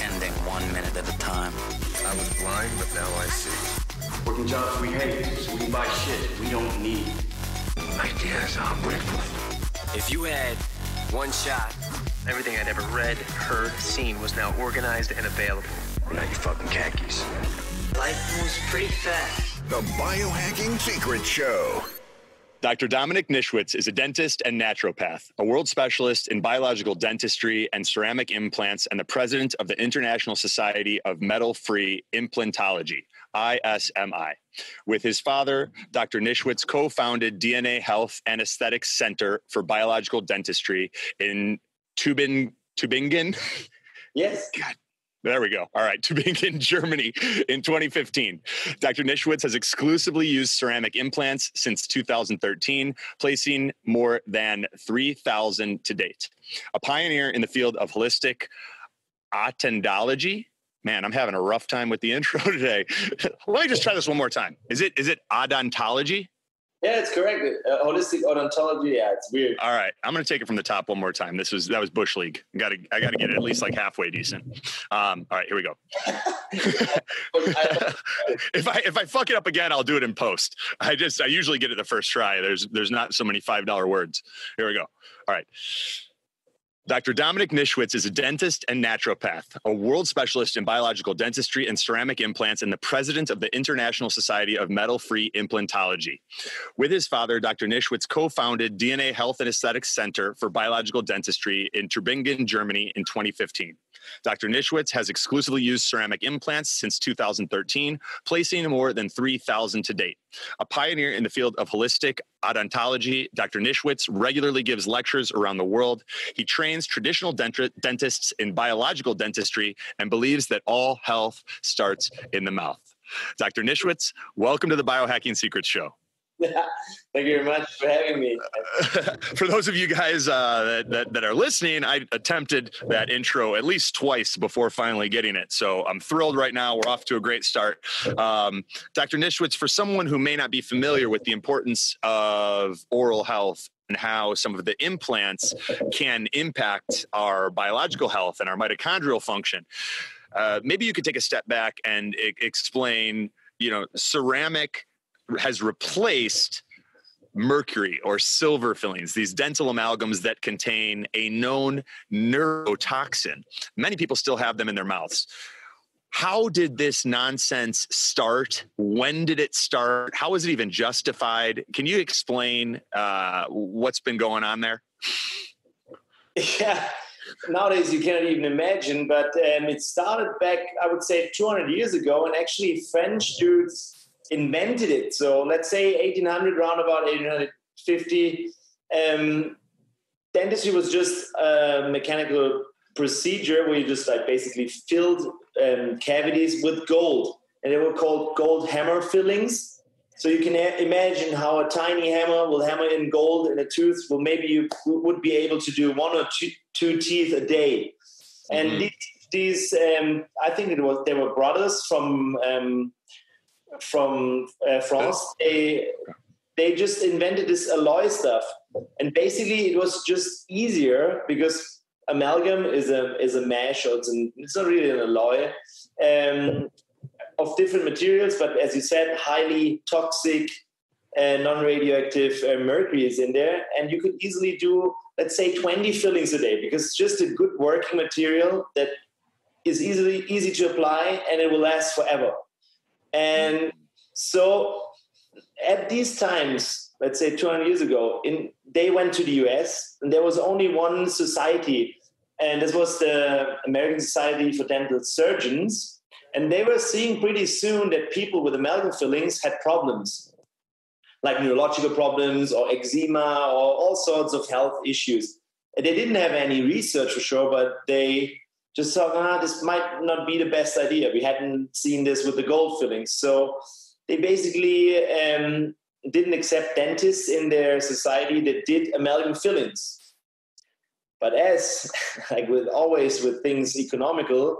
ending one minute at a time. I was blind, but now I see. Working jobs we hate, so we buy shit we don't need. Ideas are brittle. If you had one shot, everything I'd ever read, heard, seen was now organized and available. Now you fucking khakis. Life moves pretty fast. The Biohacking Secret Show. Dr. Dominik Nischwitz is a dentist and naturopath, a world specialist in biological dentistry and ceramic implants, and the president of the International Society of Metal Free Implantology, ISMI. With his father, Dr. Nischwitz co founded DNA Health and Aesthetics Center for Biological Dentistry in Tübingen. Tübingen? Yes. God there we go. All right. to Tübingen, Germany in 2015. Dr. Nischwitz has exclusively used ceramic implants since 2013, placing more than 3,000 to date. A pioneer in the field of holistic odontology. Man, I'm having a rough time with the intro today. Let me just try this one more time. Is it is it odontology? Yeah, it's correct. Uh, holistic odontology. Yeah, it's weird. All right, I'm going to take it from the top one more time. This was that was bush league. Got to I got to get it at least like halfway decent. Um, all right, here we go. if I if I fuck it up again, I'll do it in post. I just I usually get it the first try. There's there's not so many five dollar words. Here we go. All right. Dr. Dominik Nischwitz is a dentist and naturopath, a world specialist in biological dentistry and ceramic implants, and the president of the International Society of Metal Free Implantology. With his father, Dr. Nischwitz co founded DNA Health and Aesthetics Center for Biological Dentistry in Tübingen, Germany in 2015. Dr. Nischwitz has exclusively used ceramic implants since 2013, placing more than 3,000 to date. A pioneer in the field of holistic odontology, Dr. Nischwitz regularly gives lectures around the world. He trains traditional dent- dentists in biological dentistry and believes that all health starts in the mouth. Dr. Nischwitz, welcome to the Biohacking Secrets Show. Thank you very much for having me. for those of you guys uh, that, that, that are listening, I attempted that intro at least twice before finally getting it. So I'm thrilled right now. We're off to a great start. Um, Dr. Nischwitz, for someone who may not be familiar with the importance of oral health and how some of the implants can impact our biological health and our mitochondrial function. Uh, maybe you could take a step back and I- explain, you know, ceramic has replaced mercury or silver fillings, these dental amalgams that contain a known neurotoxin. Many people still have them in their mouths. How did this nonsense start? When did it start? How is it even justified? Can you explain uh, what's been going on there? Yeah, nowadays you cannot even imagine, but um, it started back, I would say, 200 years ago, and actually French dudes invented it. So let's say 1800, round about 1850. Um, dentistry was just a mechanical procedure where you just like basically filled um, cavities with gold, and they were called gold hammer fillings. So you can imagine how a tiny hammer will hammer in gold in a tooth. Well, maybe you would be able to do one or two, two teeth a day. And Mhm. these, these um, I think it was they were brothers from um, from uh, France. They they just invented this alloy stuff, and basically it was just easier because amalgam is a is a mesh, or it's, an, it's not really an alloy. Um, of different materials, but as you said, highly toxic, uh, non-radioactive uh, mercury is in there, and you could easily do, let's say, 20 fillings a day because it's just a good working material that is easily easy to apply and it will last forever. And so, at these times, let's say 200 years ago, in they went to the U.S. and there was only one society, and this was the American Society for Dental Surgeons and they were seeing pretty soon that people with amalgam fillings had problems, like neurological problems or eczema or all sorts of health issues. And they didn't have any research for sure, but they just thought, ah, this might not be the best idea. We hadn't seen this with the gold fillings. So they basically um, didn't accept dentists in their society that did amalgam fillings. But as, like with always with things economical,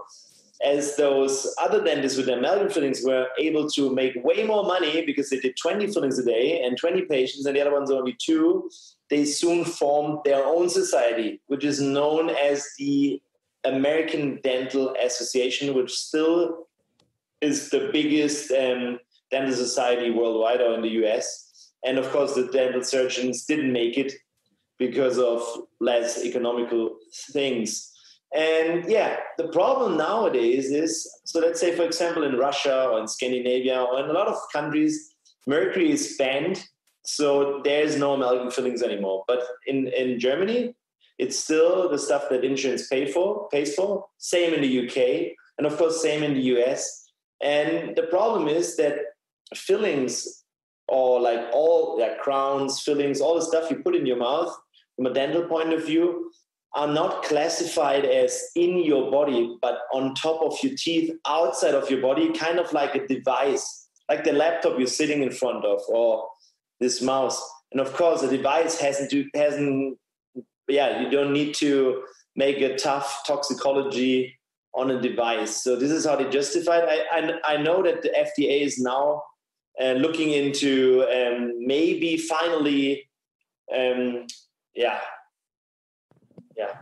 as those other dentists with amalgam fillings were able to make way more money because they did 20 fillings a day and 20 patients, and the other ones only two, they soon formed their own society, which is known as the American Dental Association, which still is the biggest um, dental society worldwide or in the US. And of course, the dental surgeons didn't make it because of less economical things. And yeah, the problem nowadays is so let's say, for example, in Russia or in Scandinavia or in a lot of countries, mercury is banned. So there's no amalgam fillings anymore. But in, in Germany, it's still the stuff that insurance pay for, pays for. Same in the UK, and of course, same in the US. And the problem is that fillings or like all like crowns, fillings, all the stuff you put in your mouth from a dental point of view are not classified as in your body, but on top of your teeth, outside of your body, kind of like a device, like the laptop you're sitting in front of or this mouse. And of course, the device hasn't do, hasn't. Yeah, you don't need to make a tough toxicology on a device. So this is how they justify it. I I, I know that the FDA is now uh, looking into um, maybe finally, um, yeah, yeah,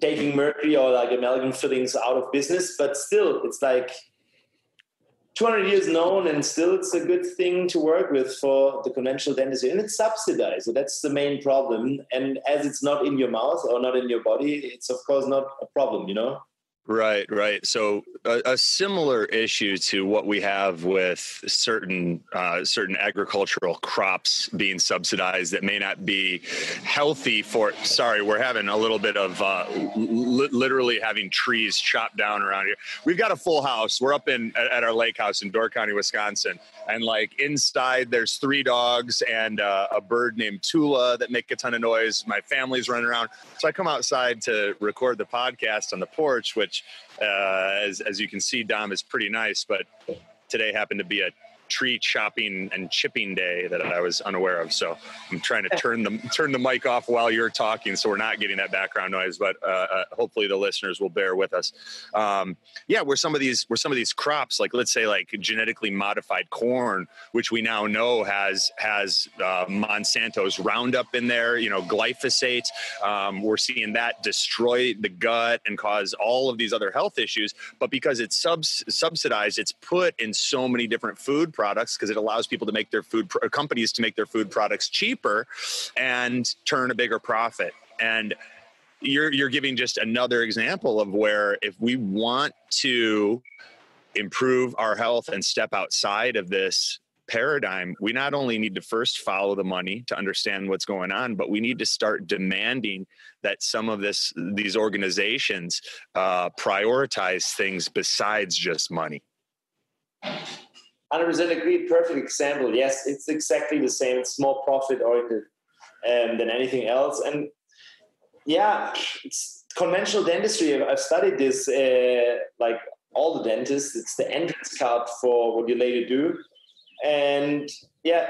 taking mercury or like amalgam fillings out of business. But still, it's like 200 years known, and still it's a good thing to work with for the conventional dentistry, and it's subsidized. So that's the main problem. And as it's not in your mouth or not in your body, it's of course not a problem, you know. Right, right. So a, a, similar issue to what we have with certain uh, certain agricultural crops being subsidized that may not be healthy for. Sorry, we're having a little bit of uh, li- literally having trees chopped down around here. We've got a full house. We're up in at, at our lake house in Door County, Wisconsin, and like inside there's three dogs and uh, a bird named Tula that make a ton of noise. My family's running around, so I come outside to record the podcast on the porch, which, uh, as as you can see, Dom is pretty nice, but today happened to be a tree chopping and chipping day that I was unaware of. So I'm trying to turn the turn the mic off while you're talking, so we're not getting that background noise. But uh, uh, hopefully the listeners will bear with us. Um, yeah, where some of these where some of these crops, like let's say like genetically modified corn, which we now know has has uh, Monsanto's Roundup in there, you know, glyphosate. Um, we're seeing that destroy the gut and cause all of these other health issues. But because it's subs- subsidized, it's put in so many different food products because it allows people to make their food companies to make their food products cheaper and turn a bigger profit and you're you're giving just another example of where if we want to improve our health and step outside of this paradigm, we not only need to first follow the money to understand what's going on, but we need to start demanding that some of this these organizations uh, prioritize things besides just money. 100% agree. Perfect example. Yes, it's exactly the same. It's more profit oriented um, than anything else. And yeah, it's conventional dentistry. I've studied this uh, like all the dentists. It's the entrance card for what you later do. And yeah,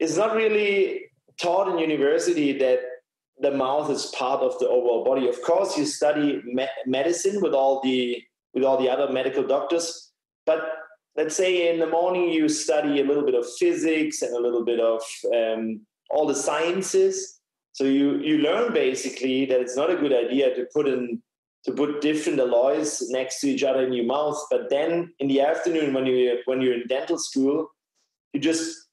it's not really taught in university that the mouth is part of the overall body. Of course, you study me- medicine with all the with all the other medical doctors, but let's say in the morning you study a little bit of physics and a little bit of um, all the sciences. So you you learn basically that it's not a good idea to put in to put different alloys next to each other in your mouth. But then in the afternoon when you when you're in dental school you're just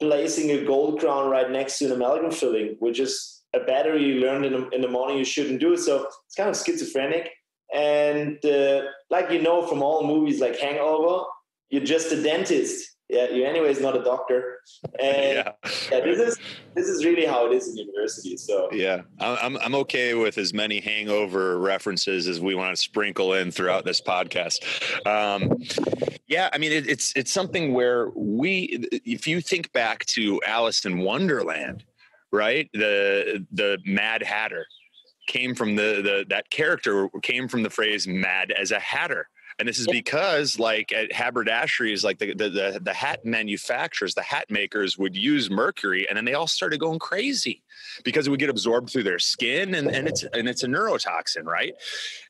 placing a gold crown right next to an amalgam filling which is a battery you learned in the, in the morning you shouldn't do. So it's kind of schizophrenic and uh, like you know from all movies like Hangover, you're just a dentist. Yeah, you anyways not a doctor. And yeah. yeah, this is this is really how it is in university. So yeah, I'm I'm okay with as many hangover references as we want to sprinkle in throughout this podcast. Um, yeah, I mean it, it's it's something where we, if you think back to Alice in Wonderland, right? The the Mad Hatter came from the, the that character came from the phrase mad as a hatter. And this is because like at haberdasheries like the, the, the the hat manufacturers the hat makers would use mercury and then they all started going crazy because it would get absorbed through their skin and, and it's and it's a neurotoxin right?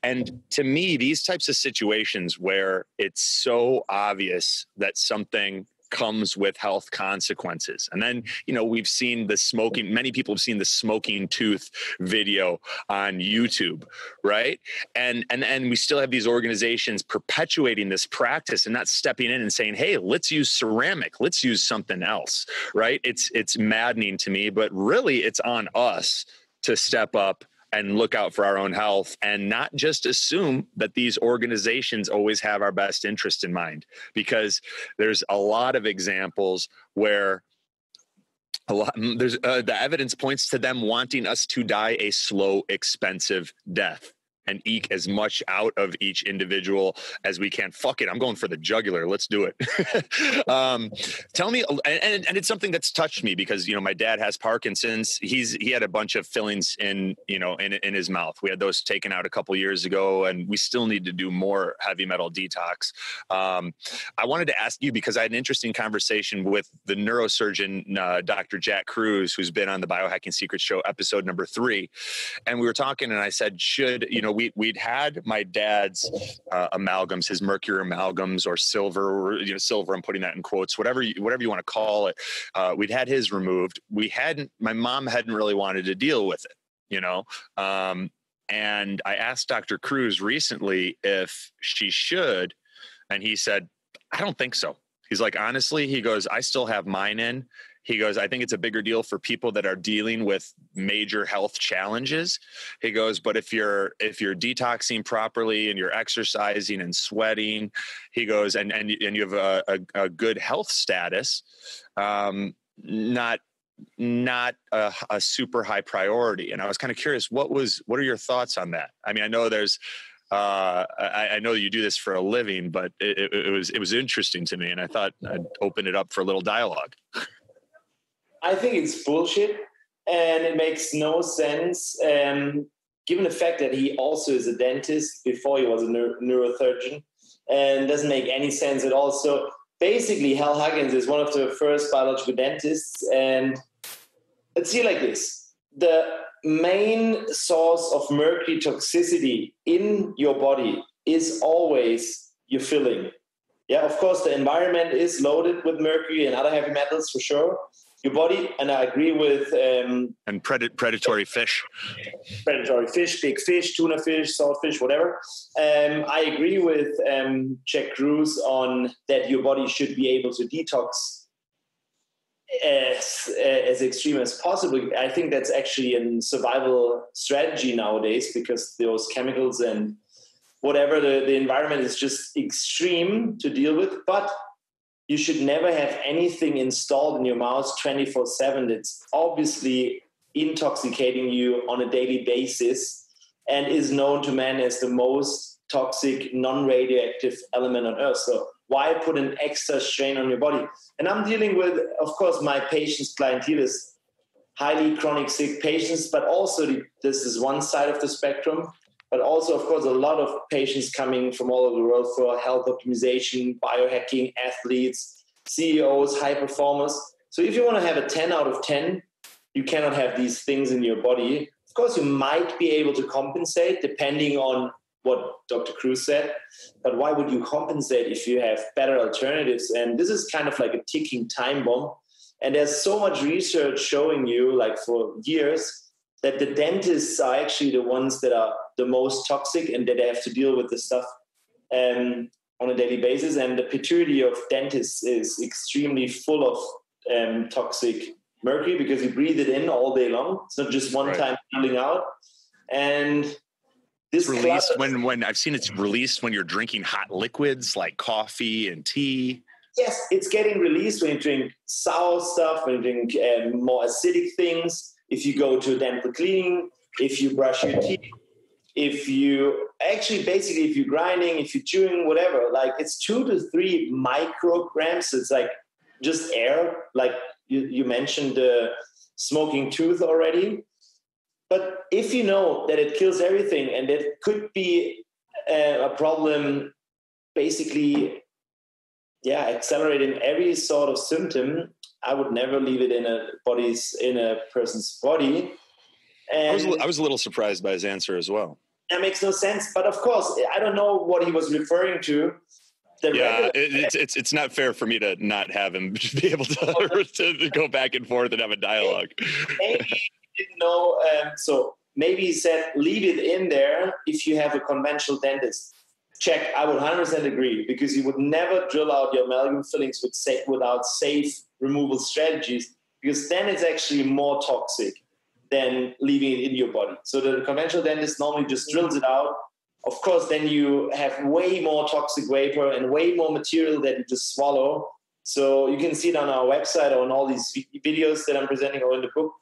And to me these types of situations where it's so obvious that something comes with health consequences. And then, you know, we've seen the smoking, many people have seen the smoking tooth video on YouTube, right? And and and we still have these organizations perpetuating this practice and not stepping in and saying, "Hey, let's use ceramic. Let's use something else." Right? It's it's maddening to me, but really it's on us to step up and look out for our own health and not just assume that these organizations always have our best interest in mind. Because there's a lot of examples where a lot there's uh, the evidence points to them wanting us to die a slow expensive death and eke as much out of each individual as we can. Fuck it, I'm going for the jugular. Let's do it. um, tell me, and, and it's something that's touched me because you know my dad has Parkinson's. He's he had a bunch of fillings in you know in in his mouth. We had those taken out a couple years ago, and we still need to do more heavy metal detox. Um, I wanted to ask you because I had an interesting conversation with the neurosurgeon uh, Dr. Jack Kruse, who's been on the Biohacking Secret Show episode number three, and we were talking, and I said, should you know we we'd had my dad's uh, amalgams, his mercury amalgams or silver, or, you know, silver. I'm putting that in quotes, whatever you, whatever you want to call it. Uh, we'd had his removed. We hadn't. My mom hadn't really wanted to deal with it, you know. Um, and I asked Dr. Kruse recently if she should, and he said, "I don't think so." He's like, honestly, he goes, I still have mine in he goes, I think it's a bigger deal for people that are dealing with major health challenges. He goes, but if you're if you're detoxing properly and you're exercising and sweating, he goes, and and and you have a, a, a good health status, um, not not a, a, super high priority. And I was kind of curious, what was what are your thoughts on that? I mean, I know there's uh, I, I, know you do this for a living, but it, it, it was it was interesting to me, and I thought I'd open it up for a little dialogue. I think it's bullshit and it makes no sense. Um, given the fact that he also is a dentist before he was a neurosurgeon and doesn't make any sense at all. So basically, Hal Huggins is one of the first biological dentists. And let's see like this the main source of mercury toxicity in your body is always your filling. Yeah, of course, the environment is loaded with mercury and other heavy metals for sure your body. And I agree with um, and pred- predatory fish, predatory fish, big fish, tuna fish, saltfish, whatever. Um, I agree with um, Jack Kruse on that your body should be able to detox as as extreme as possible. I think that's actually a survival strategy nowadays because those chemicals and whatever the, the environment is just extreme to deal with. But you should never have anything installed in your mouth 24 7 that's obviously intoxicating you on a daily basis and is known to man as the most toxic non-radioactive element on earth. So why put an extra strain on your body? And i'm dealing with of course my patients clientele is highly chronic sick patients but also this is one side of the spectrum but also, of course, a lot of patients coming from all over the world for health optimization, biohacking, athletes, CEOs, high performers. So if you want to have a 10 out of 10, you cannot have these things in your body. Of course, you might be able to compensate depending on what Dr. Kruse said. But why would you compensate if you have better alternatives? And this is kind of like a ticking time bomb. And there's so much research showing you, like for years, that the dentists are actually the ones that are the most toxic and that they have to deal with the stuff um, on a daily basis. And the pituitary of dentists is extremely full of um, toxic mercury because you breathe it in all day long. It's not just one right. time peeling out. And this released when when I've seen it's released when you're drinking hot liquids like coffee and tea. Yes, it's getting released when you drink sour stuff, when you drink um, more acidic things if you go to a dental cleaning, if you brush your teeth, if you actually basically if you're grinding, if you're chewing, whatever, like it's two to three micrograms. It's like just air, like you, you mentioned the smoking tooth already. But if you know that it kills everything and it could be a, a problem, basically, yeah, accelerating every sort of symptom, I would never leave it in a body's in a person's body. And I was, I was a little surprised by his answer as well. That makes no sense. But of course, I don't know what he was referring to. the Yeah, it's it's it's not fair for me to not have him be able to, to go back and forth and have a dialogue. maybe he didn't know. Um, so maybe he said, leave it in there if you have a conventional dentist. Check. I would 100% agree because you would never drill out your amalgam fillings with sa- without safe removal strategies because then it's actually more toxic than leaving it in your body. So the conventional dentist normally just drills it out. Of course, then you have way more toxic vapor and way more material that you just swallow. So you can see it on our website or on all these videos that I'm presenting or in the book.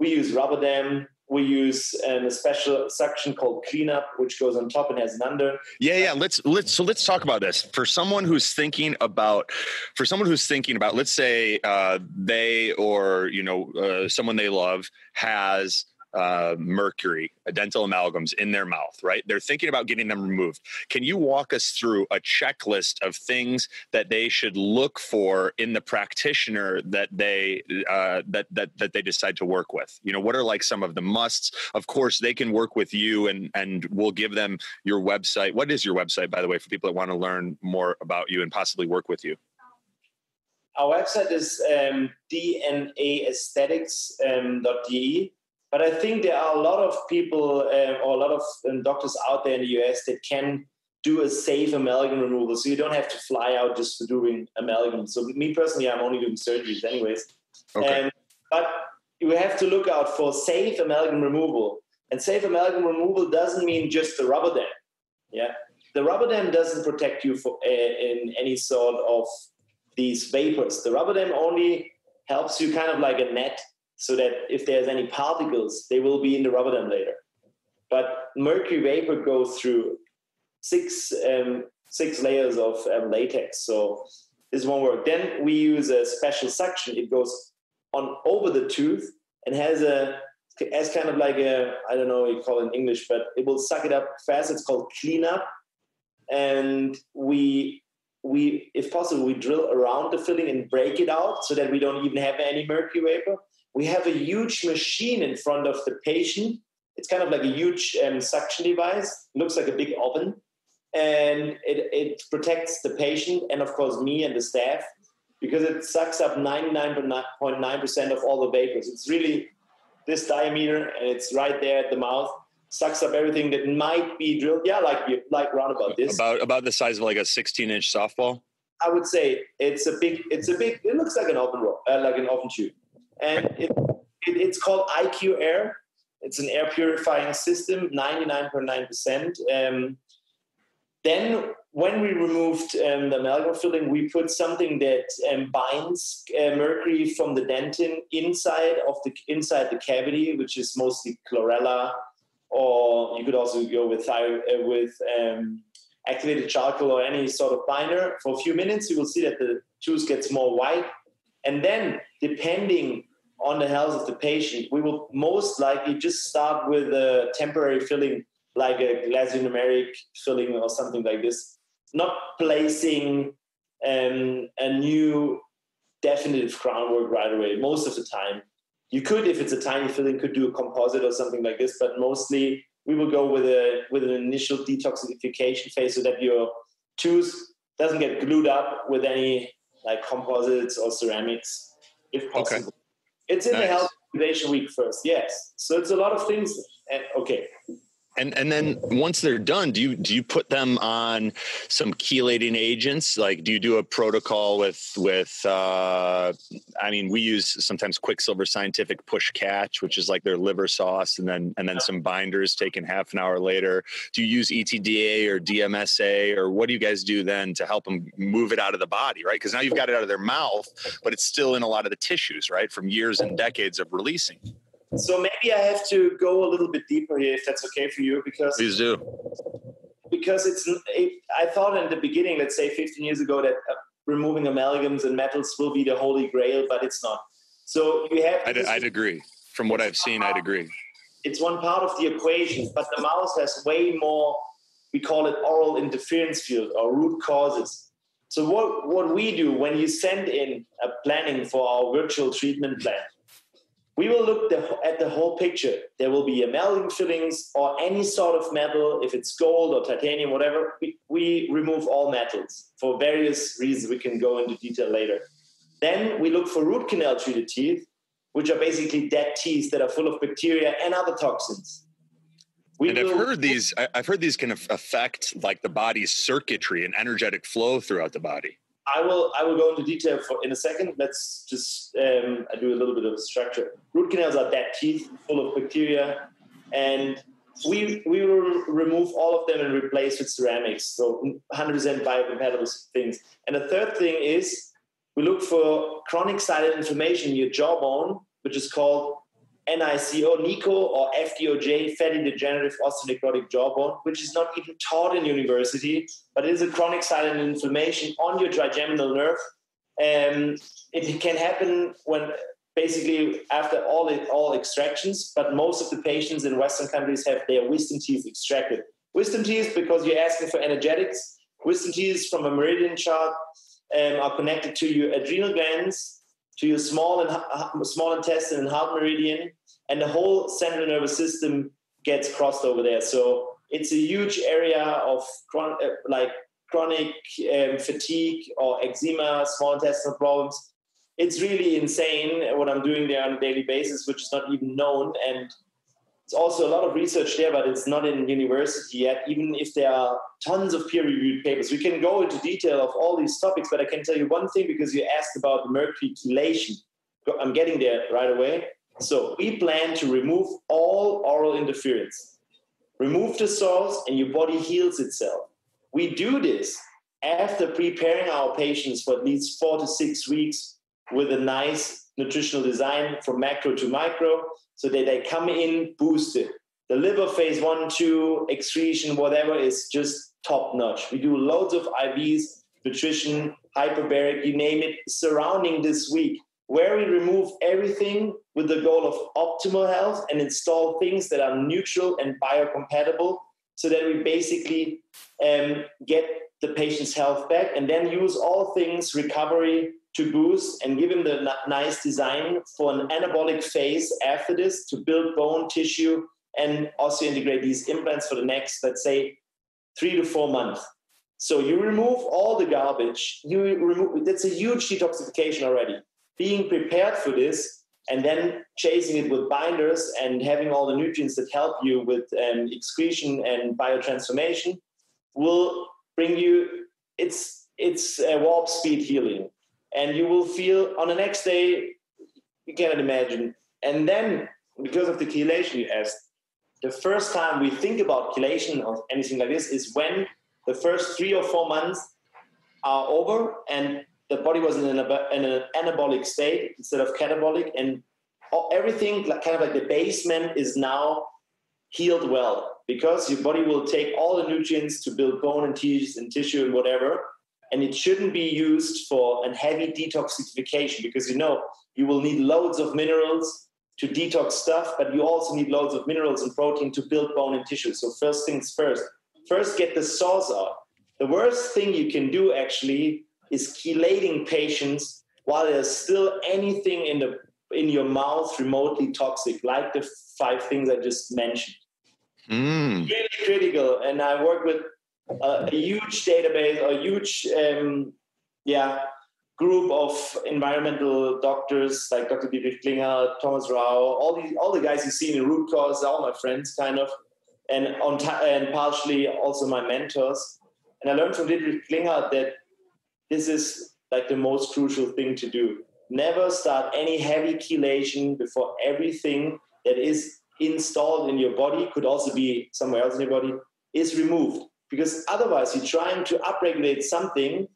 We use rubber dam. We use um, a special suction called cleanup, which goes on top and has an under. Yeah, yeah. Let's let's so let's talk about this for someone who's thinking about for someone who's thinking about let's say uh, they or you know uh, someone they love has uh, mercury, uh, dental amalgams in their mouth, right? They're thinking about getting them removed. Can you walk us through a checklist of things that they should look for in the practitioner that they uh, that that that they decide to work with? You know, what are like some of the musts? Of course, they can work with you, and and we'll give them your website. What is your website, by the way, for people that want to learn more about you and possibly work with you? Our website is um, dnaaesthetics.de. But I think there are a lot of people um, or a lot of um, doctors out there in the US that can do a safe amalgam removal. So you don't have to fly out just for doing amalgam. So me personally, I'm only doing surgeries anyways. Okay. Um, but you have to look out for safe amalgam removal. And safe amalgam removal doesn't mean just the rubber dam. Yeah. The rubber dam doesn't protect you for, uh, in any sort of these vapors. The rubber dam only helps you kind of like a net so that if there's any particles, they will be in the rubber dam later. But mercury vapor goes through six um, six layers of um, latex, so this won't work. Then we use a special suction. It goes on over the tooth and has a as kind of like a I don't know you call it in English, but it will suck it up fast. It's called cleanup, and we we if possible we drill around the filling and break it out so that we don't even have any mercury vapor. We have a huge machine in front of the patient. It's kind of like a huge um, suction device. It looks like a big oven, and it, it protects the patient and of course me and the staff because it sucks up 99.9% of all the vapors. It's really this diameter and it's right there at the mouth. Sucks up everything that might be drilled. Yeah, like like round about this. About about the size of like a 16 inch softball. I would say it's a big. It's a big. It looks like an oven roll, uh, like an oven tube, and it, it, it's called IQ Air. It's an air purifying system, 99.9%. Um, then, when we removed um, the amalgam filling, we put something that um, binds uh, mercury from the dentin inside of the inside the cavity, which is mostly chlorella, or you could also go with uh, with um, activated charcoal or any sort of binder. For a few minutes, you will see that the tooth gets more white, and then depending on the health of the patient, we will most likely just start with a temporary filling, like a glass-ionomeric filling or something like this, not placing um, a new definitive crown work right away. Most of the time, you could, if it's a tiny filling, could do a composite or something like this, but mostly we will go with a with an initial detoxification phase so that your tooth doesn't get glued up with any like composites or ceramics, if possible. It's in the health activation week first, yes. So it's a lot of things. And okay, And and then once they're done, do you do you put them on some chelating agents? Like, do you do a protocol with with? Uh, I mean, we use sometimes Quicksilver Scientific Push Catch, which is like their liver sauce, and then and then some binders taken half an hour later. Do you use ETDA or DMSA, or what do you guys do then to help them move it out of the body? Right, because now you've got it out of their mouth, but it's still in a lot of the tissues, right, from years and decades of releasing. So maybe I have to go a little bit deeper here, if that's okay for you, because Please do. because it's it, i thought in the beginning let's say 15 years ago that uh, removing amalgams and metals will be the holy grail but it's not so you have I'd, I'd agree. From what I've seen, I'd agree. it's one part of the equation but the mouse has way more we call it oral interference field or root causes so what, what we do when you send in a planning for our virtual treatment plan we will look the, at the whole picture. There will be amalgam fillings or any sort of metal, if it's gold or titanium, whatever. We, we remove all metals for various reasons. We can go into detail later. Then we look for root canal treated teeth, which are basically dead teeth that are full of bacteria and other toxins. We and I've heard these. I've heard these can affect like the body's circuitry and energetic flow throughout the body. I will I will go into detail for in a second. Let's just um, do a little bit of structure. Root canals are dead teeth full of bacteria, and we we will remove all of them and replace with ceramics, so 100% biocompatible things. And the third thing is we look for chronic silent inflammation in your jawbone, which is called NICO, NICO or FDOJ, fatty degenerative osteonecrotic jawbone, which is not even taught in university, but it is a chronic silent inflammation on your trigeminal nerve. Um, it can happen when basically after all all extractions, but most of the patients in Western countries have their wisdom teeth extracted. Wisdom teeth because you're asking for energetics. Wisdom teeth from a meridian chart um, are connected to your adrenal glands to your small and small intestine and heart meridian, and the whole central nervous system gets crossed over there. So it's a huge area of uh, like chronic um, fatigue or eczema, small intestinal problems. It's really insane what I'm doing there on a daily basis, which is not even known. And it's also a lot of research there, but it's not in university yet, even if there are tons of peer reviewed papers. We can go into detail of all these topics, but I can tell you one thing because you asked about mercury chelation. I'm getting there right away. So we plan to remove all oral interference. Remove the source and your body heals itself. We do this after preparing our patients for at least four to six weeks with a nice nutritional design from macro to micro so that they come in boosted. The liver phase one, two, excretion, whatever is just top notch. We do loads of IVs, nutrition, hyperbaric, you name it, surrounding this week, where we remove everything with the goal of optimal health and install things that are neutral and biocompatible so that we basically um, get the patient's health back and then use all things recovery to boost and give him the nice design for an anabolic phase after this to build bone tissue and also integrate these implants for the next, let's say, three to four months. So you remove all the garbage. You remove that's a huge detoxification already. Being prepared for this and then chasing it with binders and having all the nutrients that help you with um, excretion and biotransformation will bring you it's it's a warp speed healing and you will feel on the next day you cannot imagine. And then because of the chelation you asked the first time we think about chelation or anything like this is when the first three or four months are over and the body was in an, in an anabolic state instead of catabolic and everything kind of like the basement is now healed well because your body will take all the nutrients to build bone and teeth and tissue and whatever and it shouldn't be used for a heavy detoxification because you know you will need loads of minerals to detox stuff, but you also need loads of minerals and protein to build bone and tissue. So first things first. First, get the source out. The worst thing you can do actually is chelating patients while there's still anything in the in your mouth remotely toxic, like the five things I just mentioned. Mm. Really critical. And I work with a, a huge database, a huge, um, yeah, group of environmental doctors like Dr. Dietrich Klinghardt, Thomas Rau, all the all the guys you see in root cause, all my friends, kind of, and on and partially also my mentors. And I learned from Dietrich Klinghardt that this is like the most crucial thing to do. Never start any heavy chelation before everything that is installed in your body could also be somewhere else in your body is removed because otherwise you're trying to upregulate something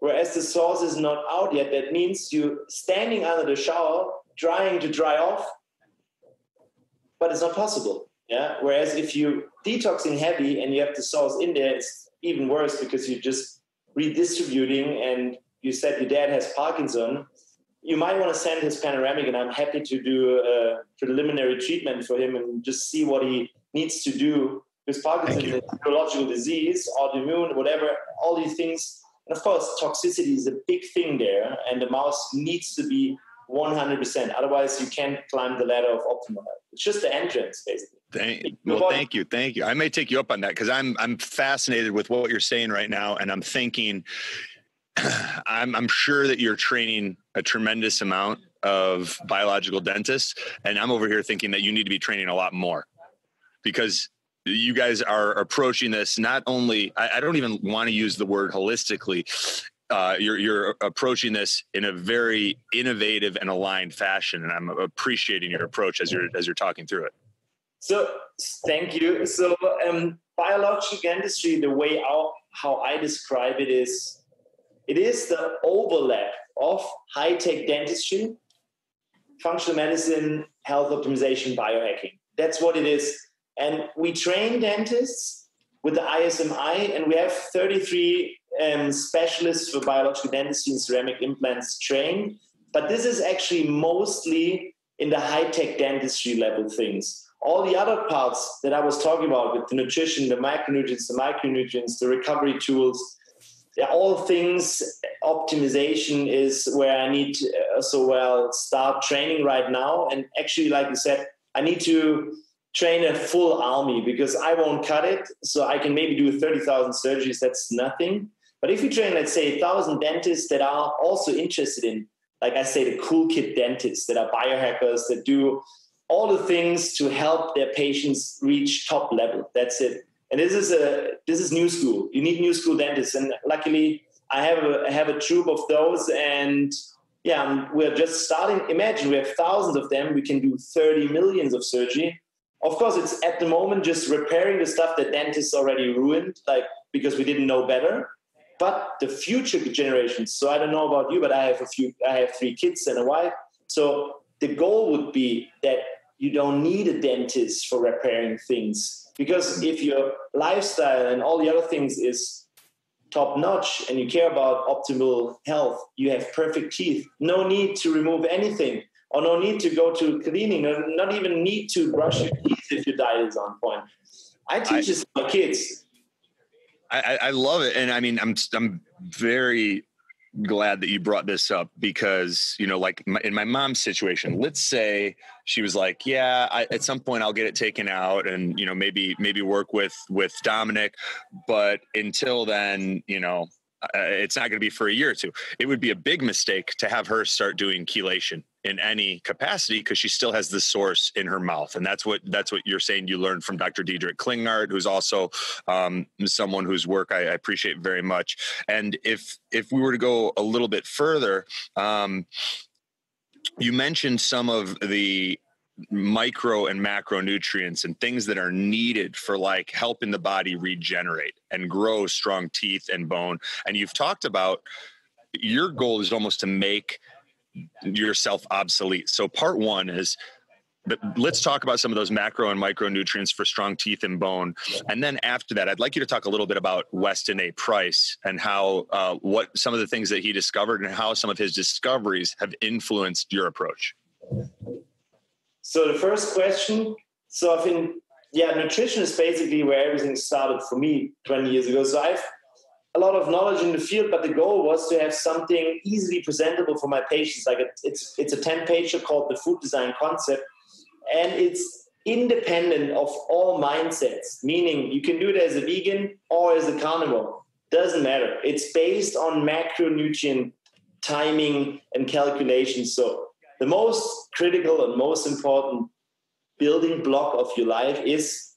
whereas the source is not out yet. That means you're standing under the shower trying to dry off but it's not possible yeah? Whereas if you detoxing heavy and you have the source in there it's even worse because you're just redistributing and you said your dad has parkinson. You might want to send his panoramic and i'm happy to do a preliminary treatment for him and just see what he needs to do because Parkinson's is a neurological disease, autoimmune, whatever, all these things. And of course, toxicity is a big thing there, and the mouse needs to be 100%. Otherwise, you can't climb the ladder of optimal health. It's just the entrance, basically. Thank, well, thank you, thank you. I may take you up on that because I'm I'm fascinated with what you're saying right now, and I'm thinking, I'm I'm sure that you're training a tremendous amount of biological dentists, and I'm over here thinking that you need to be training a lot more because you guys are approaching this not only I, I don't even want to use the word holistically uh, you're you're approaching this in a very innovative and aligned fashion, and I'm appreciating your approach as you're as you're talking through it. So thank you. So um, biological dentistry, the way how, how I describe it is, it is the overlap of high tech dentistry, functional medicine, health optimization, biohacking. That's what it is. And we train dentists with the ISMI, and we have 33 um, specialists for biological dentistry and ceramic implants trained. But this is actually mostly in the high tech dentistry level things. All the other parts that I was talking about with the nutrition, the micronutrients, the micronutrients, the recovery tools, all things optimization is where I need to, uh, so well start training right now. And actually, like you said, I need to train a full army because I won't cut it. So I can maybe do 30,000 surgeries. That's nothing. But if you train, let's say, a thousand dentists that are also interested in, like I say, the cool kid dentists that are biohackers that do all the things to help their patients reach top level. That's it. And this is a this is new school. You need new school dentists, and luckily I have a I have a troop of those, and yeah, we're just starting. Imagine we have thousands of them. We can do 30 millions of surgery. Of course, it's at the moment just repairing the stuff that dentists already ruined, like because we didn't know better but the future generations. So I don't know about you, but I have a few, I have three kids and a wife. So the goal would be that you don't need a dentist for repairing things because if your lifestyle and all the other things is top notch and you care about optimal health, you have perfect teeth. No need to remove anything or no need to go to cleaning, or not even need to brush your teeth if your diet is on point. I teach I, this to my kids I, I love it, and I mean, I'm I'm very glad that you brought this up because you know like my, in my mom's situation let's say she was like yeah I, at some point i'll get it taken out and you know maybe maybe work with with dominik but until then you know uh, it's not going to be for a year or two. It would be a big mistake to have her start doing chelation in any capacity because she still has the source in her mouth, and that's what that's what you're saying. You learned from Dr. Dietrich Klinghardt, who's also um, someone whose work I, I, appreciate very much. And if if we were to go a little bit further. Um, you mentioned some of the micro and macronutrients and things that are needed for like helping the body regenerate and grow strong teeth and bone. And you've talked about your goal is almost to make yourself obsolete. So part one is but let's talk about some of those macro and micronutrients for strong teeth and bone. And then after that, I'd like you to talk a little bit about Weston A. Price and how uh, what some of the things that he discovered and how some of his discoveries have influenced your approach. So the first question, so I think, yeah, nutrition is basically where everything started for me 20 years ago. So I've a lot of knowledge in the field, but the goal was to have something easily presentable for my patients. Like it's it's a 10 pager called the food design concept, and it's independent of all mindsets. Meaning you can do it as a vegan or as a carnivore. Doesn't matter. It's based on macronutrient timing and calculations. So the most critical and most important building block of your life is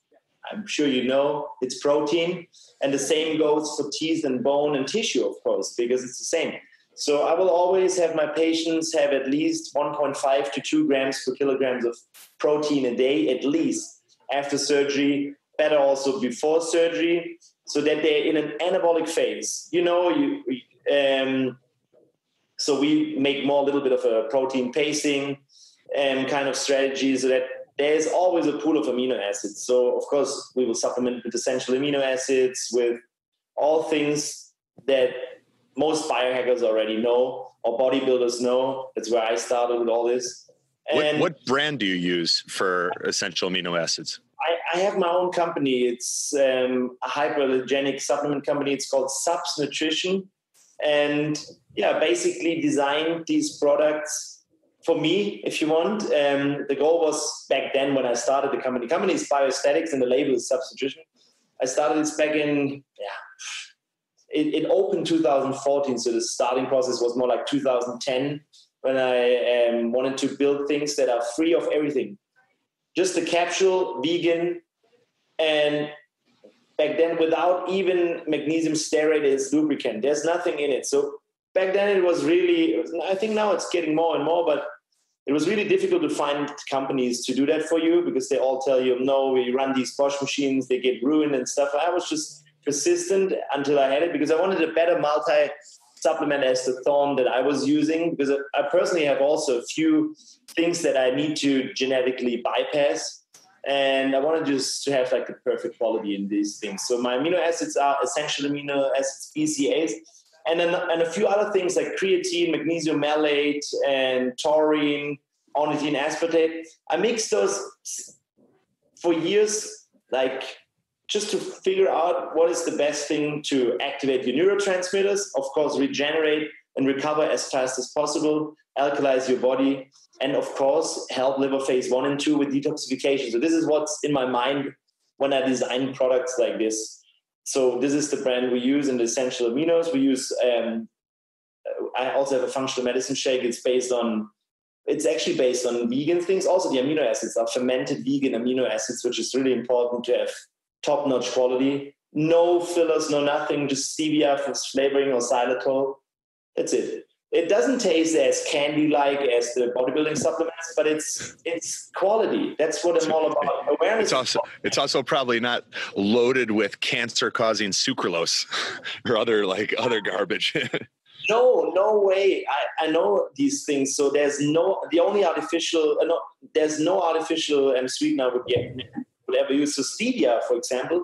i'm sure you know it's protein and the same goes for teeth and bone and tissue of course because it's the same. So i will always have my patients have at least 1.5 to 2 grams per kilograms of protein a day at least after surgery better also before surgery so that they're in an anabolic phase. You know you um, so we make more a little bit of a protein pacing um, kind of strategy so that there's always a pool of amino acids. So of course we will supplement with essential amino acids, with all things that most biohackers already know or bodybuilders know. That's where I started with all this. And what, what brand do you use for essential amino acids? I, I have my own company. It's um, a hyperallergenic supplement company. It's called Subs Nutrition. And yeah, basically designed these products for me, if you want. Um, the goal was back then when I started the company. The company is Bioaesthetics and the label is Substitution. I started this back in, yeah, it, it opened 2014. So the starting process was more like 2010 when I um, wanted to build things that are free of everything. Just a capsule, vegan, and back then without even magnesium stearate as lubricant. There's nothing in it. So back then it was really, I think now it's getting more and more, but it was really difficult to find companies to do that for you because they all tell you, no, we run these Bosch machines, they get ruined and stuff. I was just persistent until I had it because I wanted a better multi supplement as the Thorne that I was using because I personally have also a few things that I need to genetically bypass. And I wanted just to have like the perfect quality in these things. So my amino acids are essential amino acids, BCAAs, and then and a few other things like creatine, magnesium malate, and taurine, ornithine aspartate. I mixed those for years, like just to figure out what is the best thing to activate your neurotransmitters, of course, regenerate and recover as fast as possible, alkalize your body, and of course, help liver phase one and two with detoxification. So, this is what's in my mind when I design products like this. So, this is the brand we use in the essential aminos. We use, um, I also have a functional medicine shake. It's based on it's actually based on vegan things. Also, the amino acids are fermented vegan amino acids, which is really important to have top notch quality. No fillers, no nothing, just stevia for flavoring or xylitol. That's it. It doesn't taste as candy like as the bodybuilding supplements, but it's it's quality. That's what I'm all about. Awareness. It's also it's also probably not loaded with cancer causing sucralose or other like other garbage. no, no way. I, I know these things. So there's no the only artificial uh, no, there's no artificial um, sweetener would get whatever use. So stevia, for example,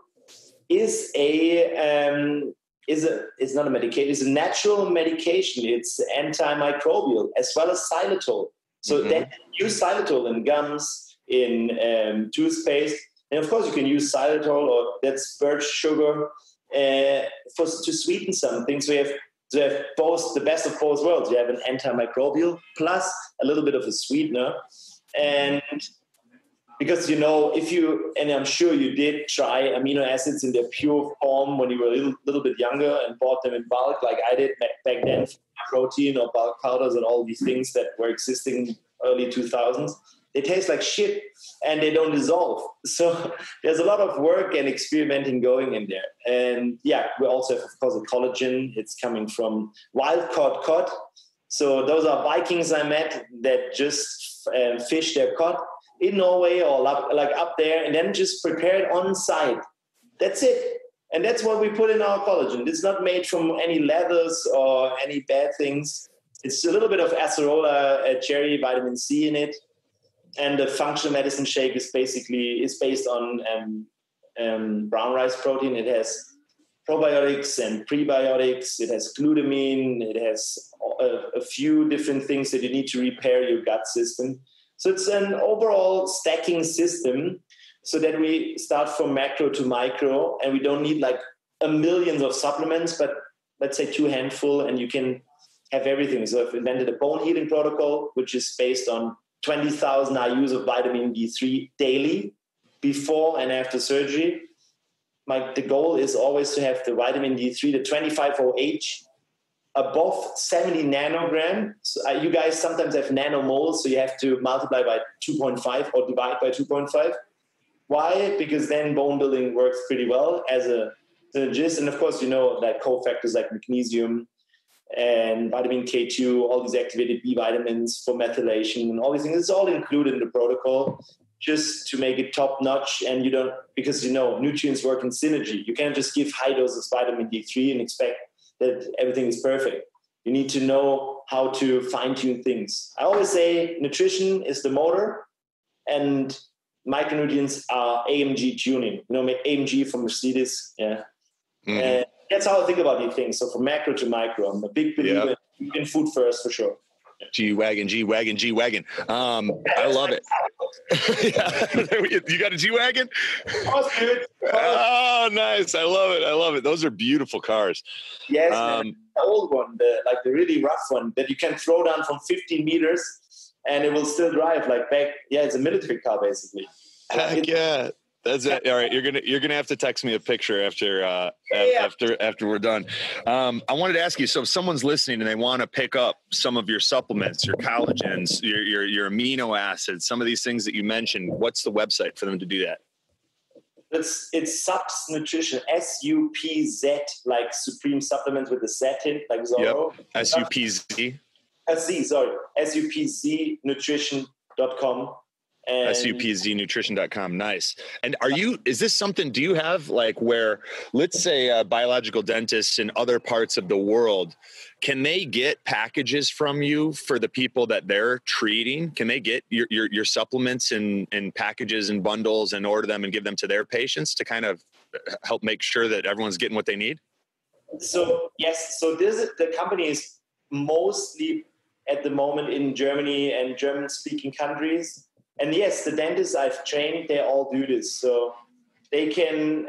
is a um, is a is not a medication. It's a natural medication. It's antimicrobial as well as xylitol. So mm-hmm. then use xylitol in gums, in um, toothpaste, and of course you can use xylitol or that's birch sugar uh, for to sweeten something. So you have to have both the best of both worlds. You have an antimicrobial plus a little bit of a sweetener, and because you know if you and i'm sure you did try amino acids in their pure form when you were a little, little bit younger and bought them in bulk like i did back, then protein or bulk powders and all these things that were existing early 2000s they taste like shit and they don't dissolve. So there's a lot of work and experimenting going in there. And yeah we also have of course a collagen. It's coming from wild caught cod. So those are vikings i met that just uh, fish their cod in Norway or like up there, and then just prepare it on site. That's it. And that's what we put in our collagen. It's not made from any leathers or any bad things. It's a little bit of acerola uh, cherry vitamin C in it. And the functional medicine shake is basically is based on um, um, brown rice protein. It has probiotics and prebiotics. It has glutamine. It has a, a few different things that you need to repair your gut system. So it's an overall stacking system so that we start from macro to micro and we don't need like a millions of supplements, but let's say two handful and you can have everything. So I've invented a bone healing protocol, which is based on 20,000 IUs of vitamin D3 daily before and after surgery. My, the goal is always to have the vitamin D3, the 25OH above 70 nanogram. So, uh, you guys sometimes have nanomoles, so you have to multiply by 2.5 or divide by 2.5. Why? Because then bone building works pretty well as a synergist. And of course, you know that cofactors like magnesium and vitamin K2, all these activated B vitamins for methylation and all these things. It's all included in the protocol just to make it top notch. And you don't, because you know, nutrients work in synergy. You can't just give high doses vitamin D3 and expect that everything is perfect. You need to know how to fine tune things. I always say nutrition is the motor and micronutrients are AMG tuning. You know, AMG from Mercedes. Yeah. Mm-hmm. And that's how I think about these things. So from macro to micro, I'm a big believer yep. in food first for sure. G wagon, G wagon, G wagon. Um, I love it. yeah. you got a G wagon? Oh, nice! I love it. I love it. Those are beautiful cars. Yes, um, the old one, the like the really rough one that you can throw down from 15 meters. and it will still drive like back. Yeah, it's a military car basically. Heck yeah. That's it. All right, you're gonna you're gonna have to text me a picture after uh, Yeah, after after we're done. Um, I wanted to ask you. So, if someone's listening and they want to pick up some of your supplements, your collagens, your, your your amino acids, some of these things that you mentioned, what's the website for them to do that? It's it's Supz Nutrition, S U P Z, like Supreme Supplement with the Z in, like Zorro. S U P Z S Z, sorry, S U P Z Nutrition.com. And. Nice. And are you, is this something, do you have like where, let's say, uh, biological dentists in other parts of the world, can they get packages from you for the people that they're treating? Can they get your, your, your supplements and in packages and bundles and order them and give them to their patients to kind of uh, help make sure that everyone's getting what they need? So yes, so this the company is mostly at the moment in Germany and German-speaking countries. And yes, the dentists I've trained, they all do this. So they can,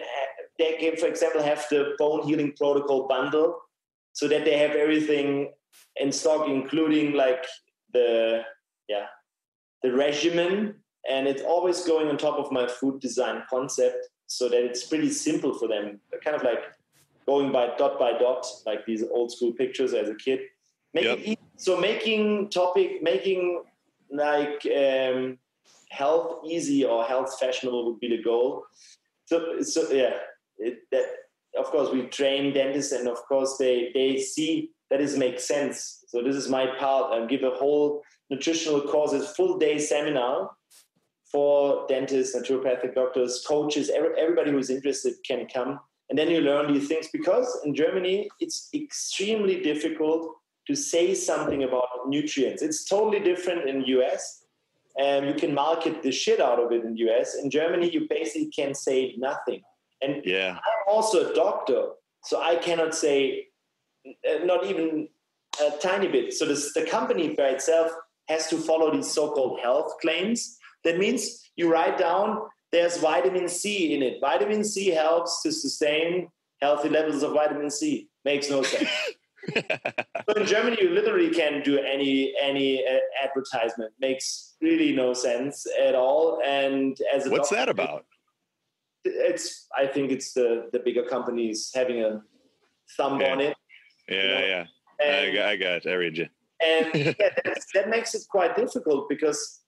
they can, for example, have the bone healing protocol bundle, so that they have everything in stock, including like the yeah the regimen, and it's always going on top of my food design concept, so that it's pretty simple for them. Kind of like going by dot by dot, like these old school pictures as a kid. Make Yep. it easy. So making topic, making like um, health easy or health fashionable would be the goal. So, so yeah, it, that of course we train dentists, and of course they they see that it makes sense. So this is my part. I give a whole nutritional course, a full day seminar for dentists, naturopathic doctors, coaches, every, everybody who's interested can come. And then you learn these things because in Germany, it's extremely difficult to say something about nutrients. It's totally different in US. And you can market the shit out of it in the US. In Germany, you basically can say nothing. And Yeah. I'm also a doctor, so I cannot say uh, not even a tiny bit. So this, the company by itself has to follow these so-called health claims. That means you write down there's vitamin C in it. Vitamin C helps to sustain healthy levels of vitamin C. Makes no sense. but in Germany, you literally can't do any any uh, advertisement. Makes really no sense at all. And as a What's doctor- that about? it's I think it's the the bigger companies having a thumb Yeah. on it. Yeah, yeah. I And, got, I got it. I read you. and yeah, that makes it quite difficult because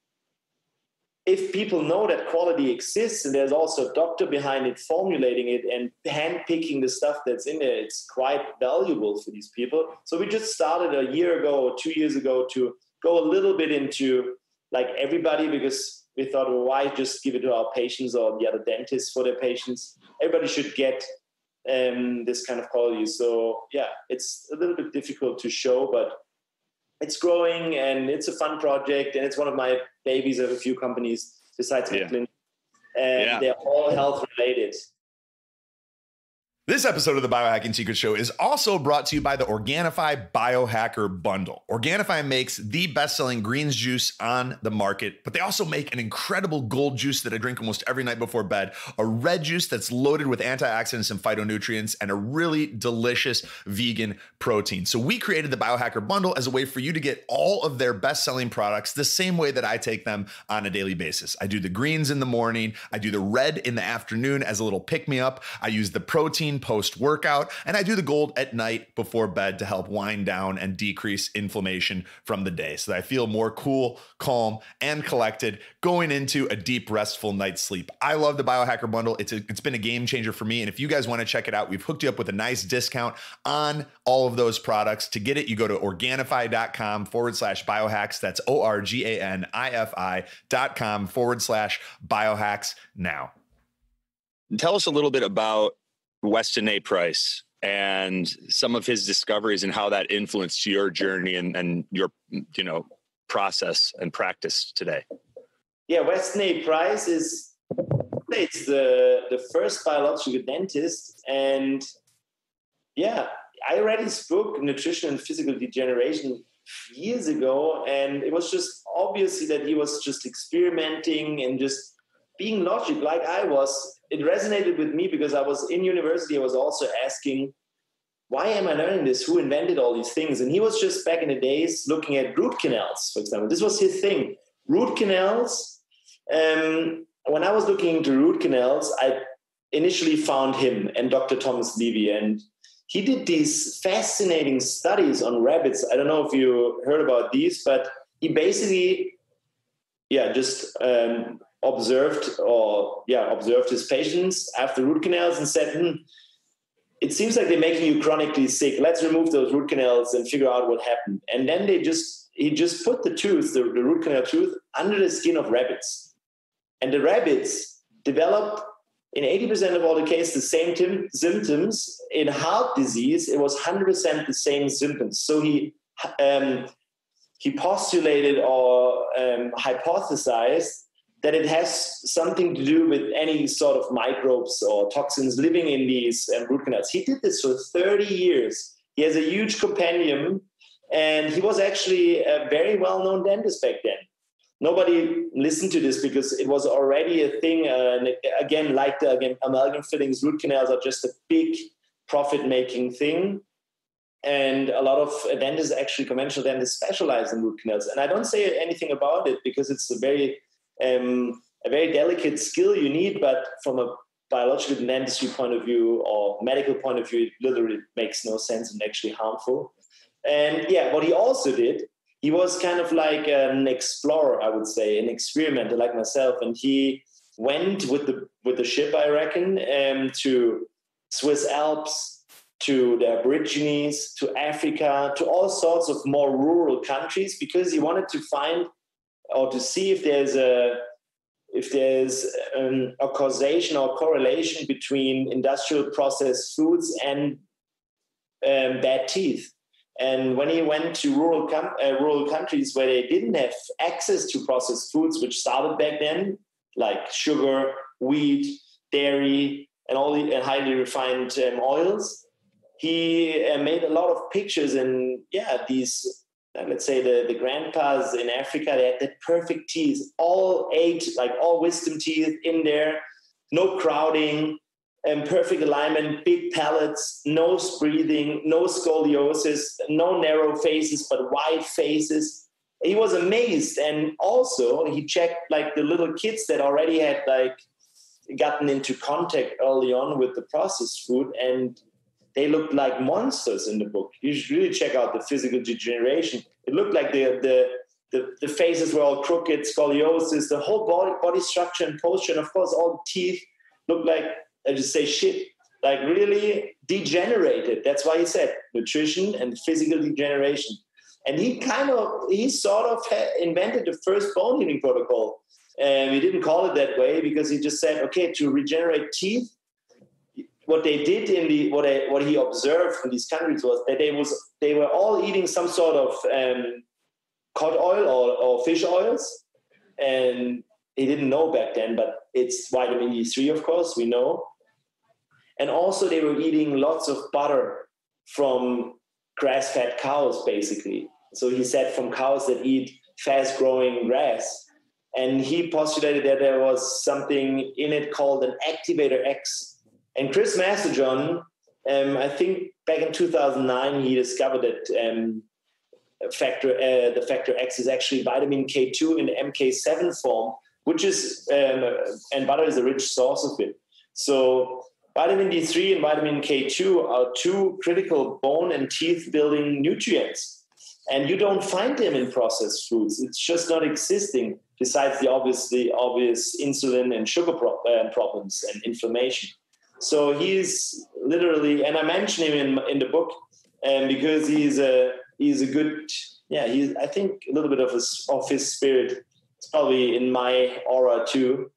if people know that quality exists and there's also a doctor behind it formulating it and handpicking the stuff that's in there, it's quite valuable for these people. So we just started a year ago or two years ago to go a little bit into like everybody because we thought, well, why just give it to our patients or the other dentists for their patients? Everybody should get um, this kind of quality. So yeah, it's a little bit difficult to show, but it's growing and it's a fun project and it's one of my babies of a few companies besides Yeah. And Yeah. they're all health related. This episode of the Biohacking Secret Show is also brought to you by the Organifi Biohacker Bundle. Organifi makes the best selling greens juice on the market, but they also make an incredible gold juice that I drink almost every night before bed, a red juice that's loaded with antioxidants and phytonutrients, and a really delicious vegan protein. So we created the Biohacker Bundle as a way for you to get all of their best selling products the same way that I take them on a daily basis. I do the greens in the morning, I do the red in the afternoon as a little pick me up, I use the protein post workout, and I do the gold at night before bed to help wind down and decrease inflammation from the day so that I feel more cool, calm, and collected going into a deep, restful night's sleep. I love the Biohacker Bundle. It's, a, it's been a game changer for me. And if you guys want to check it out, we've hooked you up with a nice discount on all of those products. To get it, you go to organifi.com forward slash biohacks. That's O R G A N I F I dot com forward slash biohacks now. Tell us a little bit about Weston A. Price and some of his discoveries and how that influenced your journey and, and your, you know, process and practice today. Yeah, Weston A. Price is it's the the first biological dentist, and yeah, I read his book Nutrition and Physical Degeneration years ago, and it was just obviously that he was just experimenting and just being logic like I was. It resonated with me because I was in university. I was also asking why am I learning this? Who invented all these things? And he was just back in the days looking at root canals, for example. This was his thing. Root canals. Um, when I was looking into root canals, I initially found him and Dr. Thomas Levy. And he did these fascinating studies on rabbits. I don't know if you heard about these, but he basically, yeah, just um, observed or yeah, observed his patients after root canals and said, hmm, it seems like they're making you chronically sick. Let's remove those root canals and figure out what happened. And then they just he just put the tooth, the, the root canal tooth, under the skin of rabbits. And the rabbits developed in 80% of all the cases the same tim- symptoms. In heart disease, it was 100% the same symptoms. So he um, he postulated or um, hypothesized that it has something to do with any sort of microbes or toxins living in these um, root canals. He did this for 30 years. He has a huge compendium, and he was actually a very well known dentist back then. Nobody listened to this because it was already a thing. Uh, again, like the again, amalgam fillings, root canals are just a big profit making thing. And a lot of dentists, actually conventional dentists, specialize in root canals. And I don't say anything about it because it's a very um, a very delicate skill you need, but from a biological dentistry point of view or medical point of view, it literally makes no sense and actually harmful. And yeah, what he also did, he was kind of like an explorer, I would say, an experimenter like myself, and he went with the with the ship, I reckon, um, to Swiss Alps, to the Aborigines, to Africa, to all sorts of more rural countries, because he wanted to find or to see if there's a if there's um, a causation or correlation between industrial processed foods and um, bad teeth. And when he went to rural com- uh, rural countries where they didn't have access to processed foods, which started back then, like sugar, wheat, dairy, and all the and highly refined um, oils, he uh, made a lot of pictures and yeah, these Uh, let's say the, the grandpas in Africa, they had that perfect teeth, all eight, like all wisdom teeth in there, no crowding, and perfect alignment, big palates, nose breathing, no scoliosis, no narrow faces, but wide faces. He was amazed. And also he checked like the little kids that already had like gotten into contact early on with the processed food and they looked like monsters in the book. You should really check out the physical degeneration. It looked like the the the, the faces were all crooked, scoliosis, the whole body body structure and posture, and of course all the teeth looked like I just say shit, like really degenerated. That's why he said nutrition and physical degeneration. And he kind of he sort of invented the first bone healing protocol. And he didn't call it that way because he just said, okay, to regenerate teeth, what they did in the what I, what he observed in these countries was that they was they were all eating some sort of um, cod oil or, or fish oils, and he didn't know back then, but it's vitamin D3, of course, we know. And also, they were eating lots of butter from grass fed cows, basically. So he said from cows that eat fast growing grass. And he postulated that there was something in it called an activator X and Chris Masterjohn, um, I think back in 2009, he discovered that um, factor uh, the factor X is actually vitamin K2 in the MK7 form, which is um, and butter is a rich source of it. So vitamin D3 and vitamin K2 are two critical bone and teeth building nutrients, and you don't find them in processed foods. It's just not existing. Besides the obviously obvious insulin and sugar pro- uh, problems and inflammation. So he's literally, and I mention him in in the book, um, because he's a he's a good, yeah. He's I think a little bit of his of his spirit. It's probably in my aura too,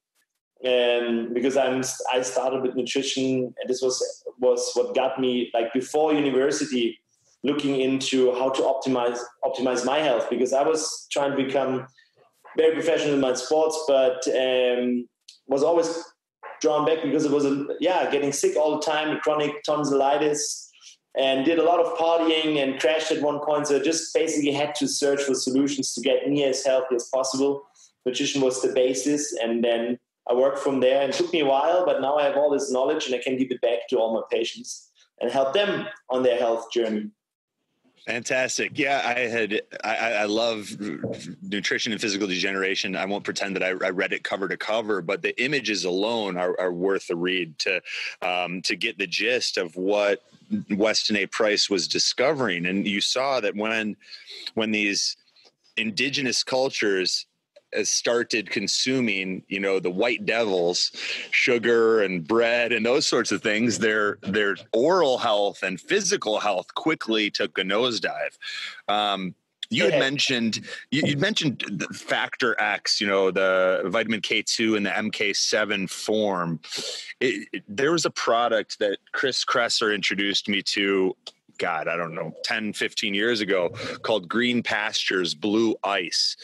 um, because I'm I started with nutrition, and this was was what got me like before university, looking into how to optimize optimize my health because I was trying to become very professional in my sports, but um, was always drawn back because it was a yeah getting sick all the time chronic tonsillitis and did a lot of partying and crashed at one point. So just basically had to search for solutions to get me as healthy as possible. Nutrition was the basis and then i worked from there. And took me a while but now i have all this knowledge and i can give it back to all my patients and help them on their health journey. Fantastic. Yeah, I had, I, I love nutrition and physical degeneration. I won't pretend that I, I read it cover to cover, but the images alone are, are worth a read to, um, to get the gist of what Weston A. Price was discovering. And you saw that when, when these indigenous cultures started consuming, you know, the white devils, sugar and bread and those sorts of things, their their oral health and physical health quickly took a nosedive. Um, you had mentioned you, would mentioned the factor X, you know, the vitamin K2 and the MK7 form. It, it, there was a product that Chris Kresser introduced me to God, I don't know, 10, 15 years ago called Green Pastures Blue Ice.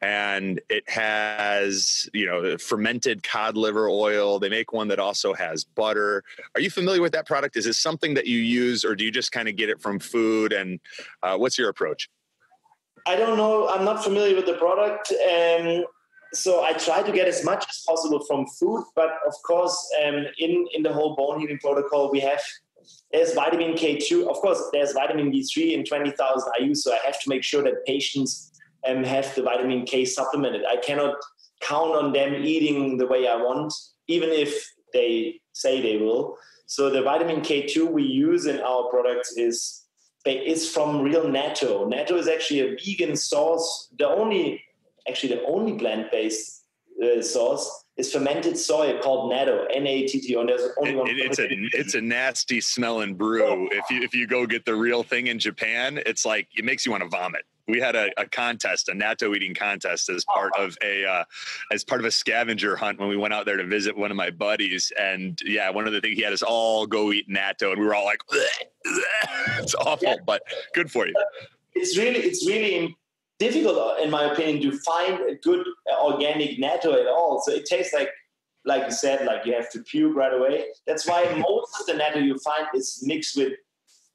And it has, you know, fermented cod liver oil. They make one that also has butter. Are you familiar with that product? Is it something that you use or do you just kind of get it from food? And uh, what's your approach? I don't know. I'm not familiar with the product. Um, so I try to get as much as possible from food, but of course, um, in in the whole bone healing protocol, we have there's vitamin K2. Of course, there's vitamin D3 in 20,000 IU, so I have to make sure that patients um, have the vitamin K supplemented. I cannot count on them eating the way I want, even if they say they will. So the vitamin K2 we use in our products is is from real natto. Natto is actually a vegan sauce, the only, actually the only plant-based uh, sauce is fermented soy called natto, N-A-T-T-O. And there's only one. It, it's a it's a nasty smelling brew. Oh. If you if you go get the real thing in Japan, it's like it makes you want to vomit. We had a, a contest, a natto eating contest, as part oh. of a uh, as part of a scavenger hunt when we went out there to visit one of my buddies. And yeah, one of the things he had us all go eat natto, and we were all like, "It's awful," yeah. but good for you. It's really it's really difficult, uh, in my opinion, to find a good uh, organic natto at all. So it tastes like, like you said, like you have to puke right away. That's why most of the natto you find is mixed with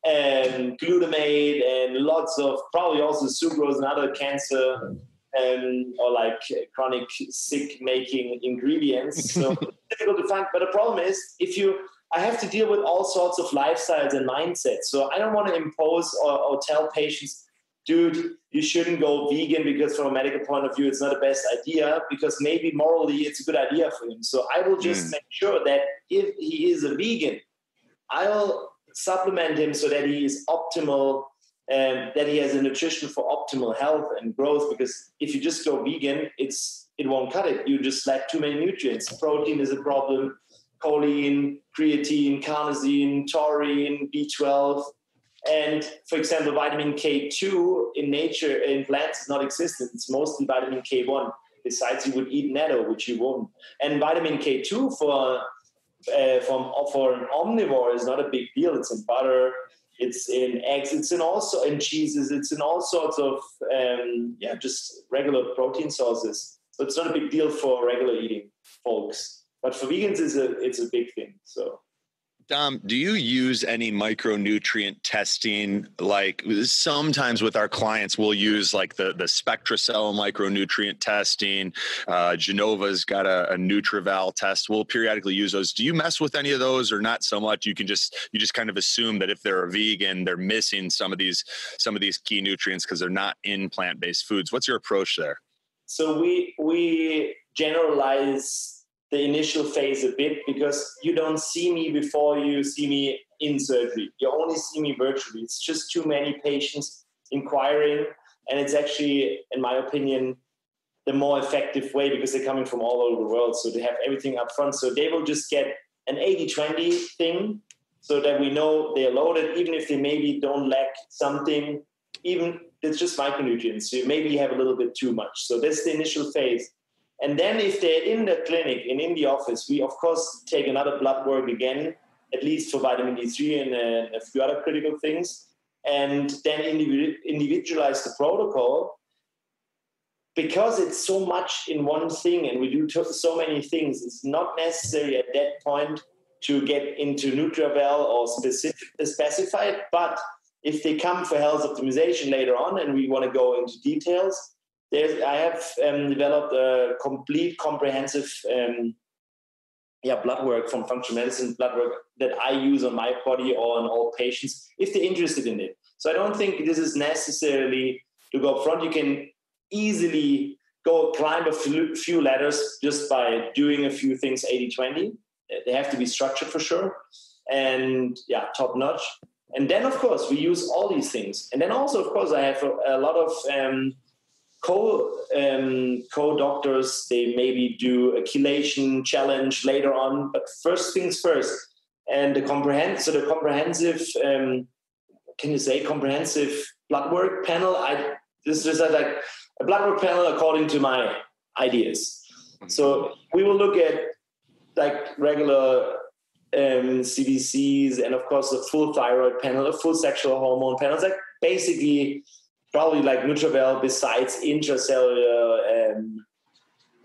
um, glutamate and lots of probably also sucrose and other cancer um, or like chronic sick making ingredients. So difficult to find. But the problem is if you I have to deal with all sorts of lifestyles and mindsets. So I don't want to impose or, or tell patients dude, you shouldn't go vegan because from a medical point of view, it's not the best idea because maybe morally it's a good idea for him. So I will just mm. make sure that if he is a vegan, I'll supplement him so that he is optimal and that he has a nutrition for optimal health and growth. Because if you just go vegan, it's it won't cut it. You just lack too many nutrients. Protein is a problem. Choline, creatine, carnosine, taurine, B12, and for example, vitamin K2 in nature, in plants, is not existent. It's mostly vitamin K1. Besides, you would eat natto, which you won't. And vitamin K2 for uh, from for an omnivore is not a big deal. It's in butter, it's in eggs, it's in also in cheeses, it's in all sorts of um, yeah, just regular protein sources. So it's not a big deal for regular eating folks. But for vegans, it's a it's a big thing. So Dom, do you use any micronutrient testing? Like sometimes with our clients, we'll use like the the SpectraCell micronutrient testing. Uh, Genova's got a, a NutrEval test. We'll periodically use those. Do you mess with any of those, or not so much? You can just you just kind of assume that if they're a vegan, they're missing some of these some of these key nutrients because they're not in plant based foods. What's your approach there? So we we generalize the initial phase a bit because you don't see me before you see me in surgery. You only see me virtually. It's just too many patients inquiring. And it's actually, in my opinion, the more effective way because they're coming from all over the world. So they have everything up front. So they will just get an 80 20 thing so that we know they're loaded, even if they maybe don't lack something. Even it's just micronutrients. So maybe you have a little bit too much. So that's the initial phase. And then if they're in the clinic and in the office, we of course take another blood work again, at least for vitamin D3 and uh, a few other critical things, and then individualize the protocol. Because it's so much in one thing and we do so many things, it's not necessary at that point to get into NutrEval or specific, specify it. But if they come for health optimization later on and we want to go into details, there's, I have um, developed a complete comprehensive um, yeah blood work from functional medicine blood work that I use on my body or on all patients if they're interested in it. So I don't think this is necessarily to go up front. You can easily go climb a few ladders just by doing a few things 80 20. They have to be structured for sure. And yeah, top notch. And then, of course, we use all these things. And then also, of course, I have a, a lot of um, co um, co doctors. They maybe do a chelation challenge later on. But first things first. And the comprehensive, so the comprehensive, um, can you say comprehensive blood work panel? I this is like a blood work panel according to my ideas. Mm-hmm. So we will look at like regular um, CBCs and of course the full thyroid panel, a full sexual hormone panel. It's like basically probably like NutrEval besides intracellular um,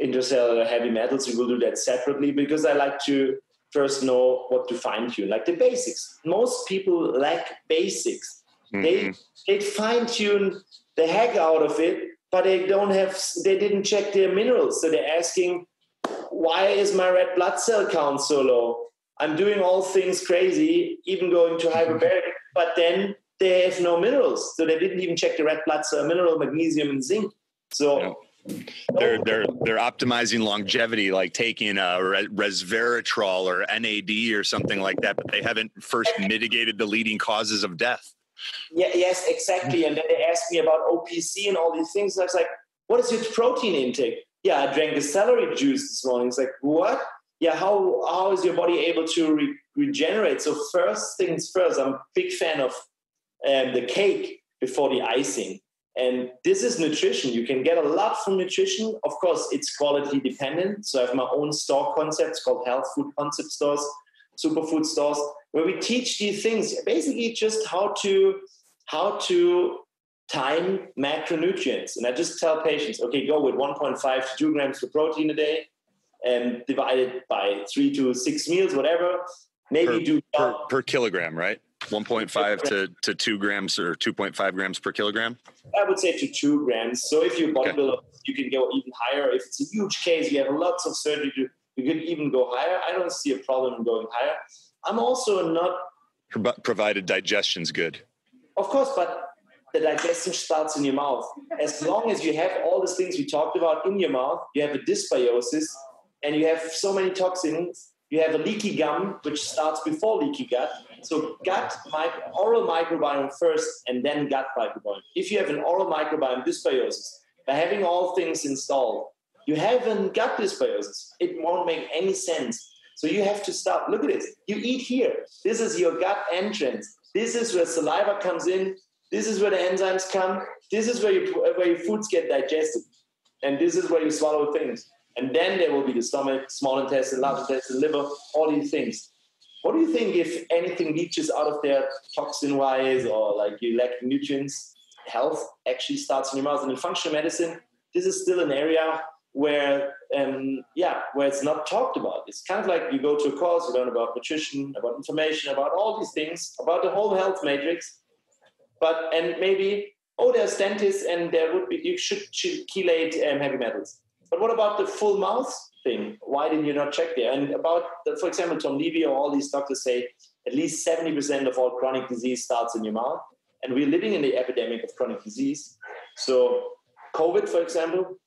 intracellular heavy metals. We will do that separately because I like to first know what to fine tune, like the basics. Most people lack basics. Mm-hmm. They they fine tune the heck out of it, but they don't have they didn't check their minerals. So they're asking, why is my red blood cell count so low? I'm doing all things crazy, even going to hyperbaric, but then they have no minerals. So they didn't even check the red blood cell mineral, magnesium and zinc. So yeah. They're they're they're optimizing longevity, like taking a resveratrol or NAD or something like that, but they haven't first mitigated the leading causes of death. Yeah, yes, exactly. And then they asked me about OPC and all these things. And I was like, "What is your protein intake?" Yeah, I drank a celery juice this morning. It's like, what? Yeah, how how is your body able to re- regenerate? So first things first, I'm a big fan of um, the cake before the icing. And this is nutrition. You can get a lot from nutrition. Of course, it's quality dependent. So I have my own store concepts called health food concept stores, superfood stores, where we teach these things basically just how to how to time macronutrients. And I just tell patients, okay, go with 1.5 to 2 grams of protein a day and divide it by three to six meals, whatever. Maybe per, do per, per kilogram, right? 1.5 to, to 2 grams or 2.5 grams per kilogram? I would say to 2 grams. So if you're bodybuilder, okay. you can go even higher. If it's a huge case, you have lots of surgery, to, you can even go higher. I don't see a problem in going higher. I'm also not... Provided digestion's good. Of course, but the digestion starts in your mouth. As long as you have all these things we talked about in your mouth, you have a dysbiosis, and you have so many toxins, you have a leaky gum, which starts before leaky gut. So gut, oral microbiome first, and then gut microbiome. If you have an oral microbiome dysbiosis, by having all things installed, you have a gut dysbiosis. It won't make any sense. So you have to stop. Look at this. You eat here. This is your gut entrance. This is where saliva comes in. This is where the enzymes come. This is where, you, where your foods get digested. And this is where you swallow things. And then there will be the stomach, small intestine, large intestine, liver, all these things. What do you think if anything leaches out of there toxin wise or like you lack nutrients? Health actually starts in your mouth. And in functional medicine, this is still an area where, um, yeah, where it's not talked about. It's kind of like you go to a course, you learn about nutrition, about information, about all these things, about the whole health matrix. But, and maybe, oh, there's dentists and there would be, you should, chelate um, heavy metals but what about the full mouth thing? Why didn't you not check there? And about, the, for example, Tom Levy or all these doctors say at least 70% of all chronic disease starts in your mouth. And we're living in the epidemic of chronic disease. So, COVID, for example,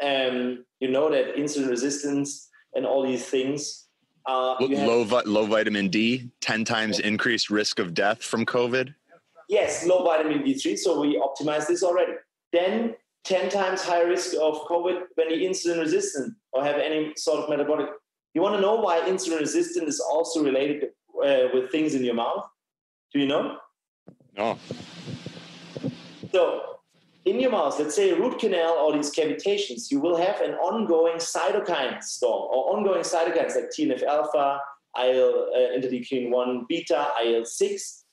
um, you know that insulin resistance and all these things. Uh, low, have, low vitamin D, 10 times increased risk of death from COVID. Yes, low vitamin D3. So we optimize this already. Then 10 times higher risk of COVID when you're insulin resistant or have any sort of metabolic. You want to know why insulin resistant is also related uh, with things in your mouth? Do you know? No. So, in your mouth, let's say a root canal or these cavitations, you will have an ongoing cytokine storm or ongoing cytokines like TNF alpha, IL uh, interleukin 1 beta, IL 6,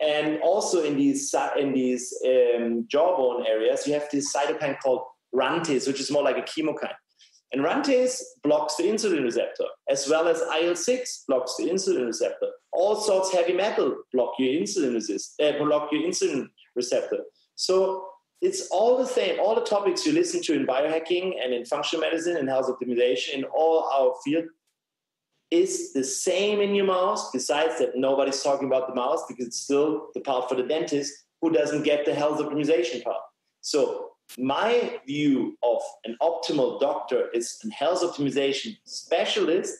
and also in these in these um, jawbone areas, you have this cytokine called RANTES, which is more like a chemokine. And RANTES blocks the insulin receptor, as well as IL-6 blocks the insulin receptor. All sorts of heavy metal block your insulin resist, uh, block your insulin receptor. So it's all the same. All the topics you listen to in biohacking and in functional medicine and health optimization in all our field is the same in your mouth, Besides that, nobody's talking about the mouth because it's still the part for the dentist who doesn't get the health optimization part. So my view of an optimal doctor is a health optimization specialist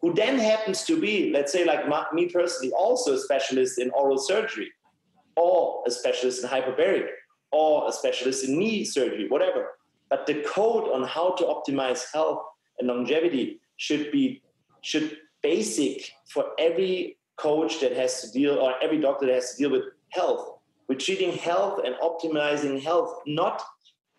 who then happens to be, let's say, like my, me personally, also a specialist in oral surgery, or a specialist in hyperbaric, or a specialist in knee surgery, whatever. But the code on how to optimize health and longevity should be should basic for every coach that has to deal or every doctor that has to deal with health. We're treating health and optimizing health, not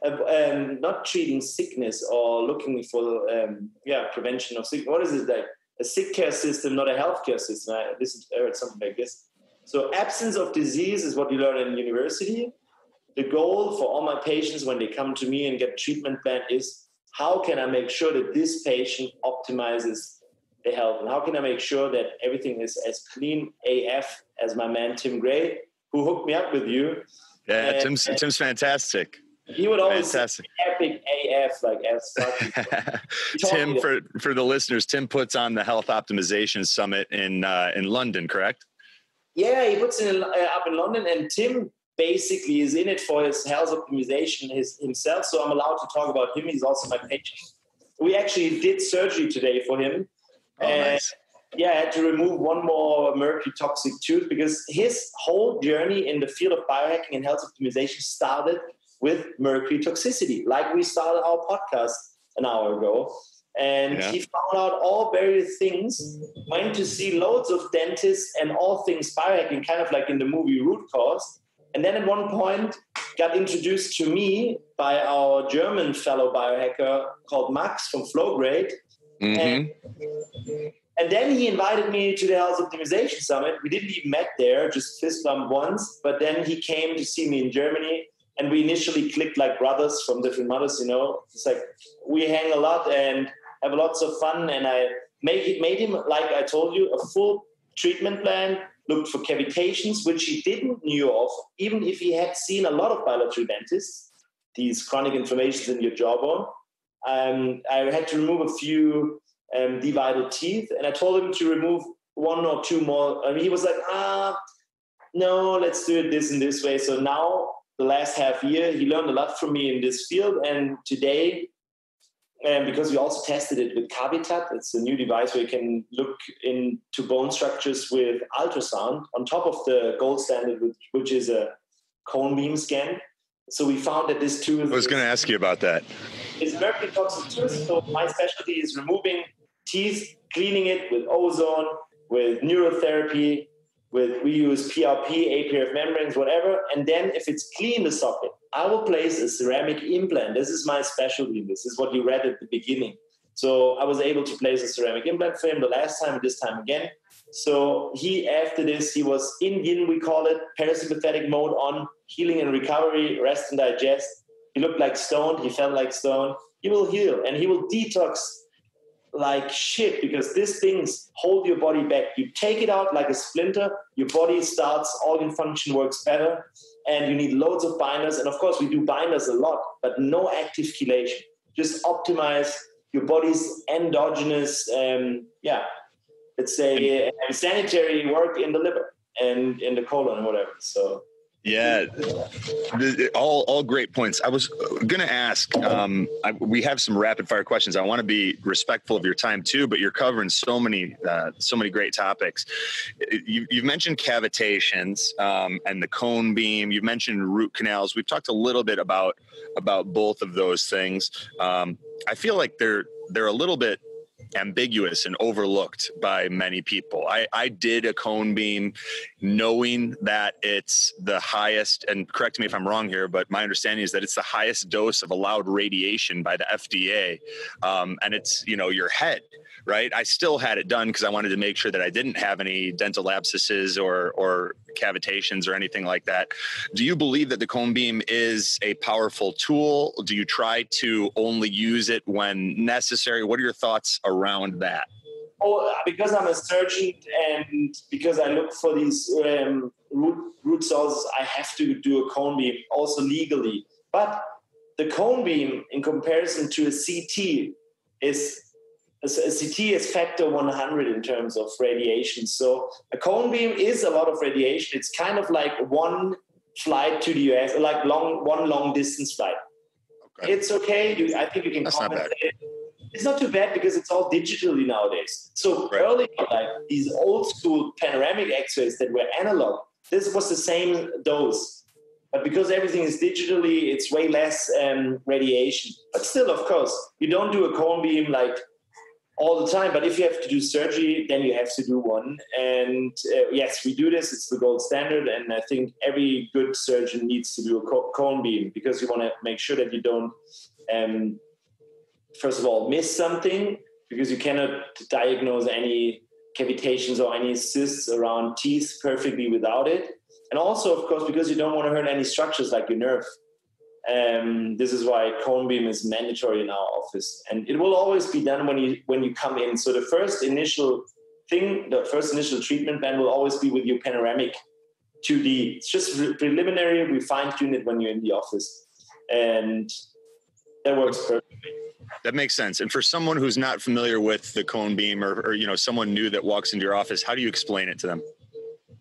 uh, um, not treating sickness or looking for um, yeah prevention of sickness. What is it like? A sick care system, not a healthcare system. I, I heard something like this. So absence of disease is what you learn in university. The goal for all my patients when they come to me and get treatment plan is how can I make sure that this patient optimizes the health and how can I make sure that everything is as clean AF as my man Tim Gray, who hooked me up with you. Yeah, and, Tim's and Tim's fantastic. He would always Fantastic. epic AF, like F. Tim, for for the listeners, Tim puts on the Health Optimization Summit in uh, in London, correct? Yeah, he puts it in, uh, up in London, and Tim basically is in it for his health optimization his, himself. So I'm allowed to talk about him. He's also my patient. We actually did surgery today for him. Oh, nice. yeah, I had to remove one more mercury toxic tooth because his whole journey in the field of biohacking and health optimization started with mercury toxicity, like we started our podcast an hour ago. And Yeah. he found out all various things, went to see loads of dentists and all things biohacking, kind of like in the movie Root Cause. And then at one point got introduced to me by our German fellow biohacker called Max from Flowgrade. Mhm. And, and then he invited me to the Health Optimization Summit. We didn't even met there, just fist bump once. But then he came to see me in Germany, and we initially clicked like brothers from different mothers. You know, it's like we hang a lot and have lots of fun. And I make it made him like I told you a full treatment plan. Looked for cavitations, which he didn't knew of, even if he had seen a lot of bilateral dentists. These chronic inflammations in your jawbone. Um, I had to remove a few um, divided teeth, and I told him to remove one or two more. I mean, he was like, ah, no, let's do it this and this way. So now, the last half year, he learned a lot from me in this field, and today, um, because we also tested it with Cavitat, it's a new device where you can look into bone structures with ultrasound on top of the gold standard, which, which is a cone beam scan. So we found that this tooth I was going to ask you about that. It's mercury toxic tooth. So my specialty is removing teeth, cleaning it with ozone, with neurotherapy, with we use PRP, APRF membranes, whatever. And then if it's clean the socket, I will place a ceramic implant. This is my specialty. This is what you read at the beginning. So I was able to place a ceramic implant for him the last time, this time again. So he, after this, he was in yin, we call it, parasympathetic mode on healing and recovery, rest and digest. He looked like stone. He felt like stone. He will heal and he will detox like shit because these things hold your body back. You take it out like a splinter, your body starts, organ function works better, and you need loads of binders. And of course, we do binders a lot, but no active chelation. Just optimize your body's endogenous, um, yeah, let's say, uh, sanitary work in the liver and in the colon and whatever. So. Yeah, all all great points. I was going to ask. Um, I, we have some rapid fire questions. I want to be respectful of your time too, but you're covering so many uh, so many great topics. You, you've mentioned cavitations um, and the cone beam. You've mentioned root canals. We've talked a little bit about about both of those things. Um, I feel like they're they're a little bit ambiguous and overlooked by many people. I, I did a cone beam knowing that it's the highest, and correct me if I'm wrong here, but my understanding is that it's the highest dose of allowed radiation by the FDA. Um, and it's, you know, your head, right? I still had it done because I wanted to make sure that I didn't have any dental abscesses or, or cavitations or anything like that. Do you believe that the cone beam is a powerful tool? Do you try to only use it when necessary? What are your thoughts around that? Oh, because I'm a surgeon and because I look for these um, root, root sources, I have to do a cone beam also legally. But the cone beam, in comparison to a CT, is a CT is factor 100 in terms of radiation. So a cone beam is a lot of radiation. It's kind of like one flight to the US, like long one long distance flight. Okay. It's okay. You, I think you can That's compensate. It's not too bad because it's all digitally nowadays. So right. early, like these old school panoramic X-rays that were analog, this was the same dose. But because everything is digitally, it's way less um, radiation. But still, of course, you don't do a cone beam like all the time. But if you have to do surgery, then you have to do one. And uh, yes, we do this. It's the gold standard. And I think every good surgeon needs to do a cone beam because you want to make sure that you don't, um, first of all, miss something because you cannot diagnose any cavitations or any cysts around teeth perfectly without it. And also, of course, because you don't want to hurt any structures like your nerve. Um, this is why cone beam is mandatory in our office, and it will always be done when you when you come in. So the first initial thing, the first initial treatment plan will always be with your panoramic 2D. It's just preliminary. We fine tune it when you're in the office, and that works perfectly. That makes sense. And for someone who's not familiar with the cone beam, or, or you know someone new that walks into your office, how do you explain it to them?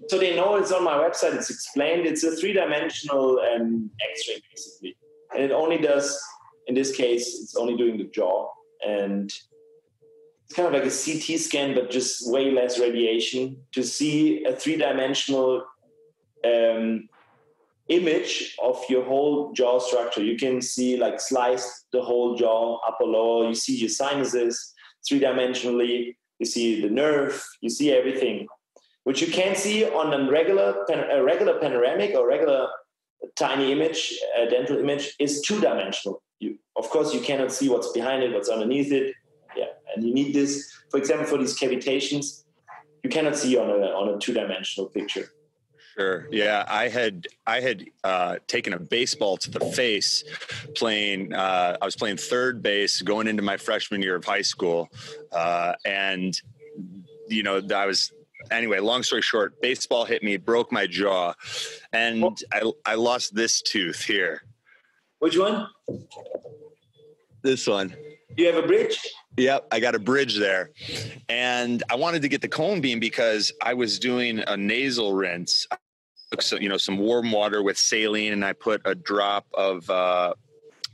so they know it's on my website. It's explained. It's a three-dimensional um, X-ray basically, and it only does. In this case, it's only doing the jaw, and it's kind of like a CT scan, but just way less radiation to see a three-dimensional um, image of your whole jaw structure. You can see like sliced the whole jaw, upper lower. You see your sinuses three-dimensionally. You see the nerve. You see everything which you can see on a regular, a regular panoramic or regular tiny image, a dental image, is two dimensional. You, of course, you cannot see what's behind it, what's underneath it. Yeah, and you need this, for example, for these cavitations, you cannot see on a on a two dimensional picture. Sure. Yeah, I had I had uh, taken a baseball to the face, playing. Uh, I was playing third base going into my freshman year of high school, uh, and you know I was anyway, long story short, baseball hit me, broke my jaw, and I, I lost this tooth here. Which one? This one. You have a bridge? Yep, I got a bridge there. And I wanted to get the cone beam because I was doing a nasal rinse. You know, some warm water with saline and I put a drop of uh,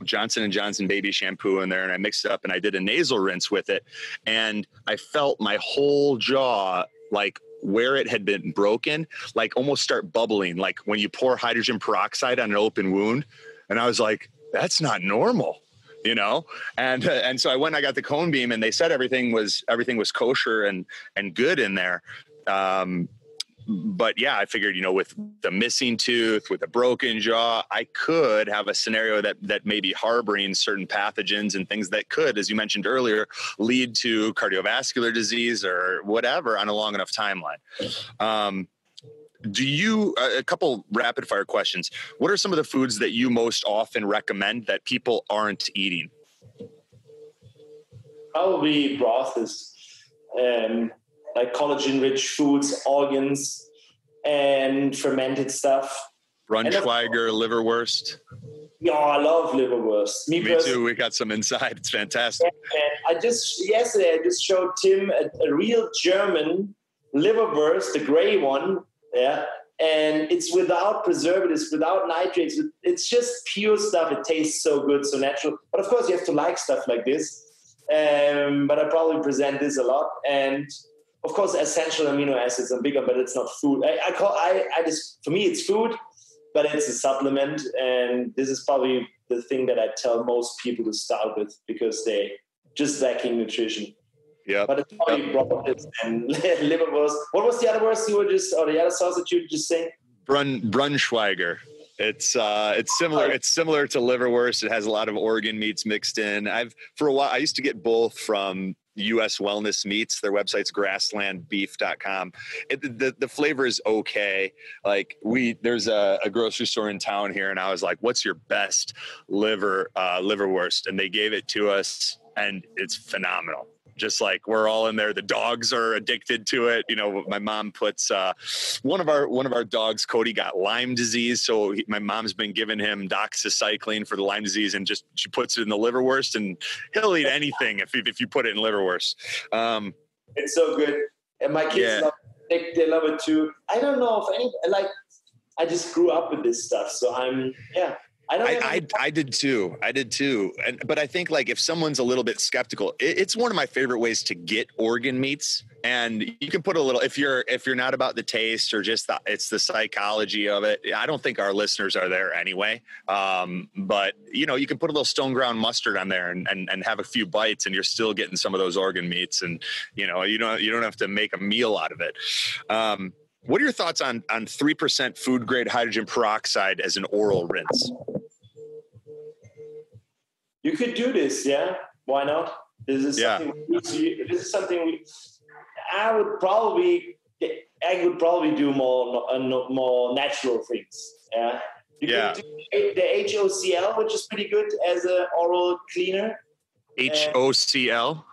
Johnson and Johnson baby shampoo in there and I mixed it up and I did a nasal rinse with it and I felt my whole jaw like where it had been broken, like almost start bubbling, like when you pour hydrogen peroxide on an open wound. And I was like, that's not normal, you know? And uh, and so I went, I got the cone beam, and they said everything was everything was kosher and and good in there. Um, but yeah, I figured, you know, with the missing tooth, with a broken jaw, I could have a scenario that that may be harboring certain pathogens and things that could, as you mentioned earlier, lead to cardiovascular disease or whatever on a long enough timeline. Um, do you a couple rapid fire questions? What are some of the foods that you most often recommend that people aren't eating? Probably broth is um, like collagen rich foods, organs, and fermented stuff. Braunschweiger, liverwurst. Yeah, I love liverwurst. Me, Me too. We got some inside. It's fantastic. I just yesterday I just showed Tim a, a real German liverwurst, the gray one. Yeah, and it's without preservatives, without nitrates. It's just pure stuff. It tastes so good, so natural. But of course, you have to like stuff like this. Um, but I probably present this a lot, and of course, essential amino acids are bigger, but it's not food. I, I call I, I just for me it's food, but it's a supplement, and this is probably the thing that I tell most people to start with because they're just lacking nutrition. Yeah, but it's probably yep. broccoli and liverwurst. What was the other words you were just, or the other sauce that you were just saying? Brun Braunschweiger. It's uh, it's similar. It's similar to liverwurst. It has a lot of organ meats mixed in. I've for a while I used to get both from US Wellness Meats. Their website's grasslandbeef.com. It, the, the flavor is okay. Like we, there's a, a, grocery store in town here, and I was like, "What's your best liver uh, liverwurst?" And they gave it to us, and it's phenomenal. Just like we're all in there. The dogs are addicted to it. You know, my mom puts uh, one of our one of our dogs, Cody, got Lyme disease, so he, my mom's been giving him doxycycline for the Lyme disease, and just she puts it in the liverwurst, and he'll eat anything if if you put it in liverwurst. Um, it's so good, and my kids Yeah. love it. They love it too. I don't know if any like. I just grew up with this stuff, so I'm yeah. I don't. I, I I did too. I did too. And but I think like if someone's a little bit skeptical, it, it's one of my favorite ways to get organ meats. And you can put a little if you're if you're not about the taste or just the it's the psychology of it. I don't think our listeners are there anyway. Um, but you know, you can put a little stone ground mustard on there and, and and have a few bites, and you're still getting some of those organ meats. And you know, you don't you don't have to make a meal out of it. Um, what are your thoughts on on three percent food grade hydrogen peroxide as an oral rinse? You could do this, yeah. Why not? This is Yeah. something. We, this is something. We, I would probably. I would probably do more uh, more natural things. Yeah. You Yeah. could do the HOCl, which is pretty good as an oral cleaner. H O C L.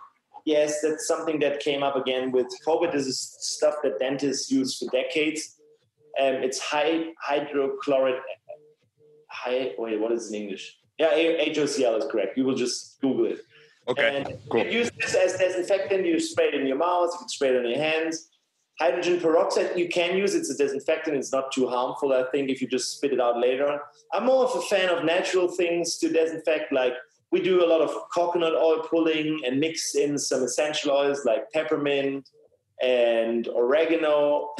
Yes, that's something that came up again with COVID. This is stuff that dentists use for decades. Um, it's high hydrochloric. High. Wait, what is in English? Yeah, HOCl is correct. You will just Google it. Okay, And cool. you use this as disinfectant. You spray it in your mouth. You can spray it on your hands. Hydrogen peroxide, you can use it as a disinfectant. It's not too harmful, I think, if you just spit it out later. I'm more of a fan of natural things to disinfect. Like we do a lot of coconut oil pulling and mix in some essential oils like peppermint and oregano.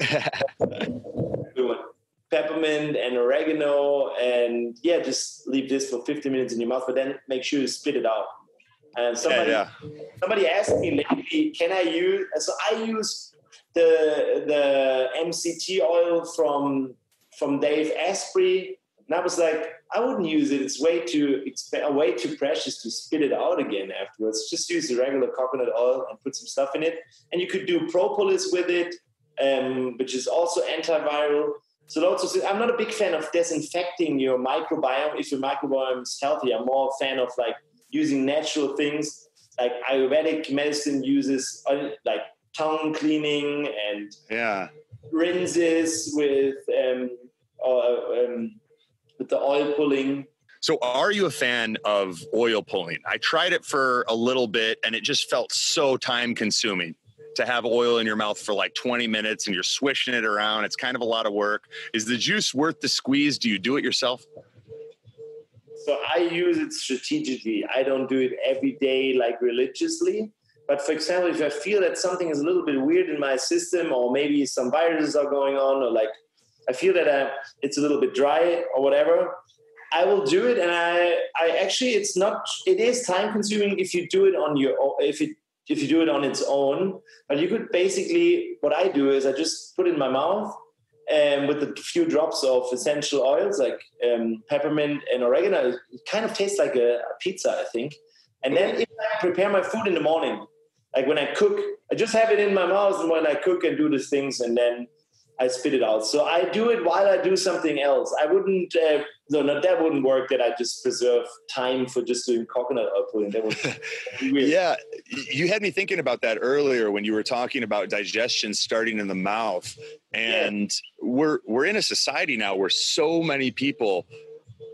Peppermint and oregano, and yeah, just leave this for 50 minutes in your mouth, but then make sure you spit it out. And somebody, yeah. somebody asked me lately, can I use? So I use the the MCT oil from from Dave Asprey, and I was like, I wouldn't use it. It's way too exp- way too precious to spit it out again afterwards. Just use the regular coconut oil and put some stuff in it, and you could do propolis with it, um, which is also antiviral. So lots of. I'm not a big fan of disinfecting your microbiome if your microbiome is healthy. I'm more a fan of like using natural things. Like Ayurvedic medicine uses uh, like tongue cleaning and Yeah. rinses with um, uh, um, with the oil pulling. So, are you a fan of oil pulling? I tried it for a little bit and it just felt so time consuming to have oil in your mouth for like 20 minutes and you're swishing it around. It's kind of a lot of work. Is the juice worth the squeeze? Do you do it yourself? So I use it strategically. I don't do it every day like religiously. But for example, if I feel that something is a little bit weird in my system, or maybe some viruses are going on, or like I feel that I, it's a little bit dry or whatever, I will do it. And I, I actually, it's not. It is time consuming if you do it on your. If it if you do it on its own, but you could basically. What I do is I just put in my mouth um, with a few drops of essential oils like um, peppermint and oregano. It kind of tastes like a, a pizza, I think. And then if I prepare my food in the morning, like when I cook, I just have it in my mouth, when I cook and do these things, and then I spit it out. So I do it while I do something else. I wouldn't. Uh, no, no, that wouldn't work. That I just preserve time for just doing coconut oil pudding. That would weird. Yeah, you had me thinking about that earlier when you were talking about digestion starting in the mouth. And we're we're in a society now where so many people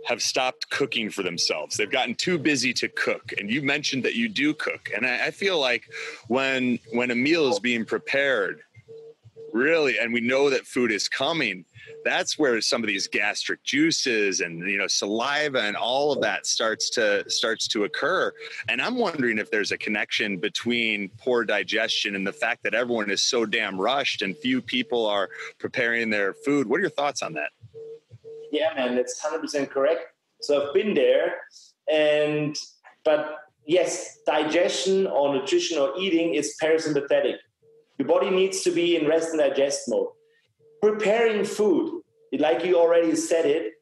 have stopped cooking for themselves. They've gotten too busy to cook. And you mentioned that you do cook. And I, I feel like when when a meal is being prepared, really, and we know that food is coming, that's where some of these gastric juices and you know saliva and all of that starts to starts to occur and i'm wondering if there's a connection between poor digestion and the fact that everyone is so damn rushed and few people are preparing their food what are your thoughts on that Yeah, man, that's hundred percent correct. So I've been there, and but yes, digestion or nutrition or eating is parasympathetic. Your body needs to be in rest and digest mode. Preparing food, like you already said it,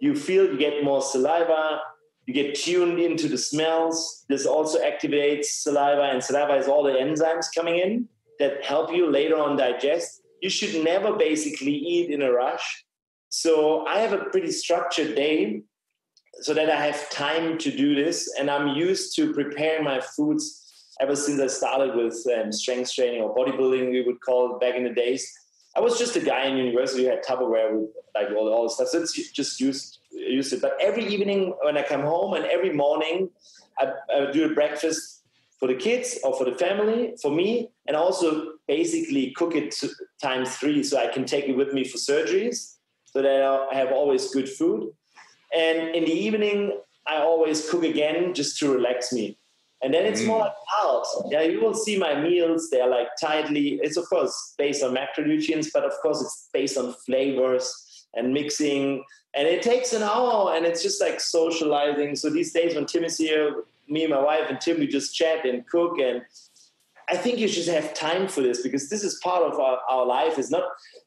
you feel you get more saliva, you get tuned into the smells. This also activates saliva, and saliva is all the enzymes coming in that help you later on digest. You should never basically eat in a rush. So I have a pretty structured day so that I have time to do this. And I'm used to preparing my foods ever since I started with um, strength training or bodybuilding, we would call it back in the days. I was just a guy in university who had Tupperware with like all, all the stuff. So it's just used used it. But every evening when I come home and every morning, I, I do a breakfast for the kids or for the family, for me, and also basically cook it times three so I can take it with me for surgeries so that I have always good food. And in the evening, I always cook again just to relax me. And then it's more mm. like out. Yeah, you will see my meals. They're like tightly. It's of course based on macronutrients, but of course it's based on flavors and mixing. And it takes an hour, and it's just like socializing. So these days when Tim is here, me and my wife and Tim, we just chat and cook. And I think you should have time for this because this is part of our, our life. It's not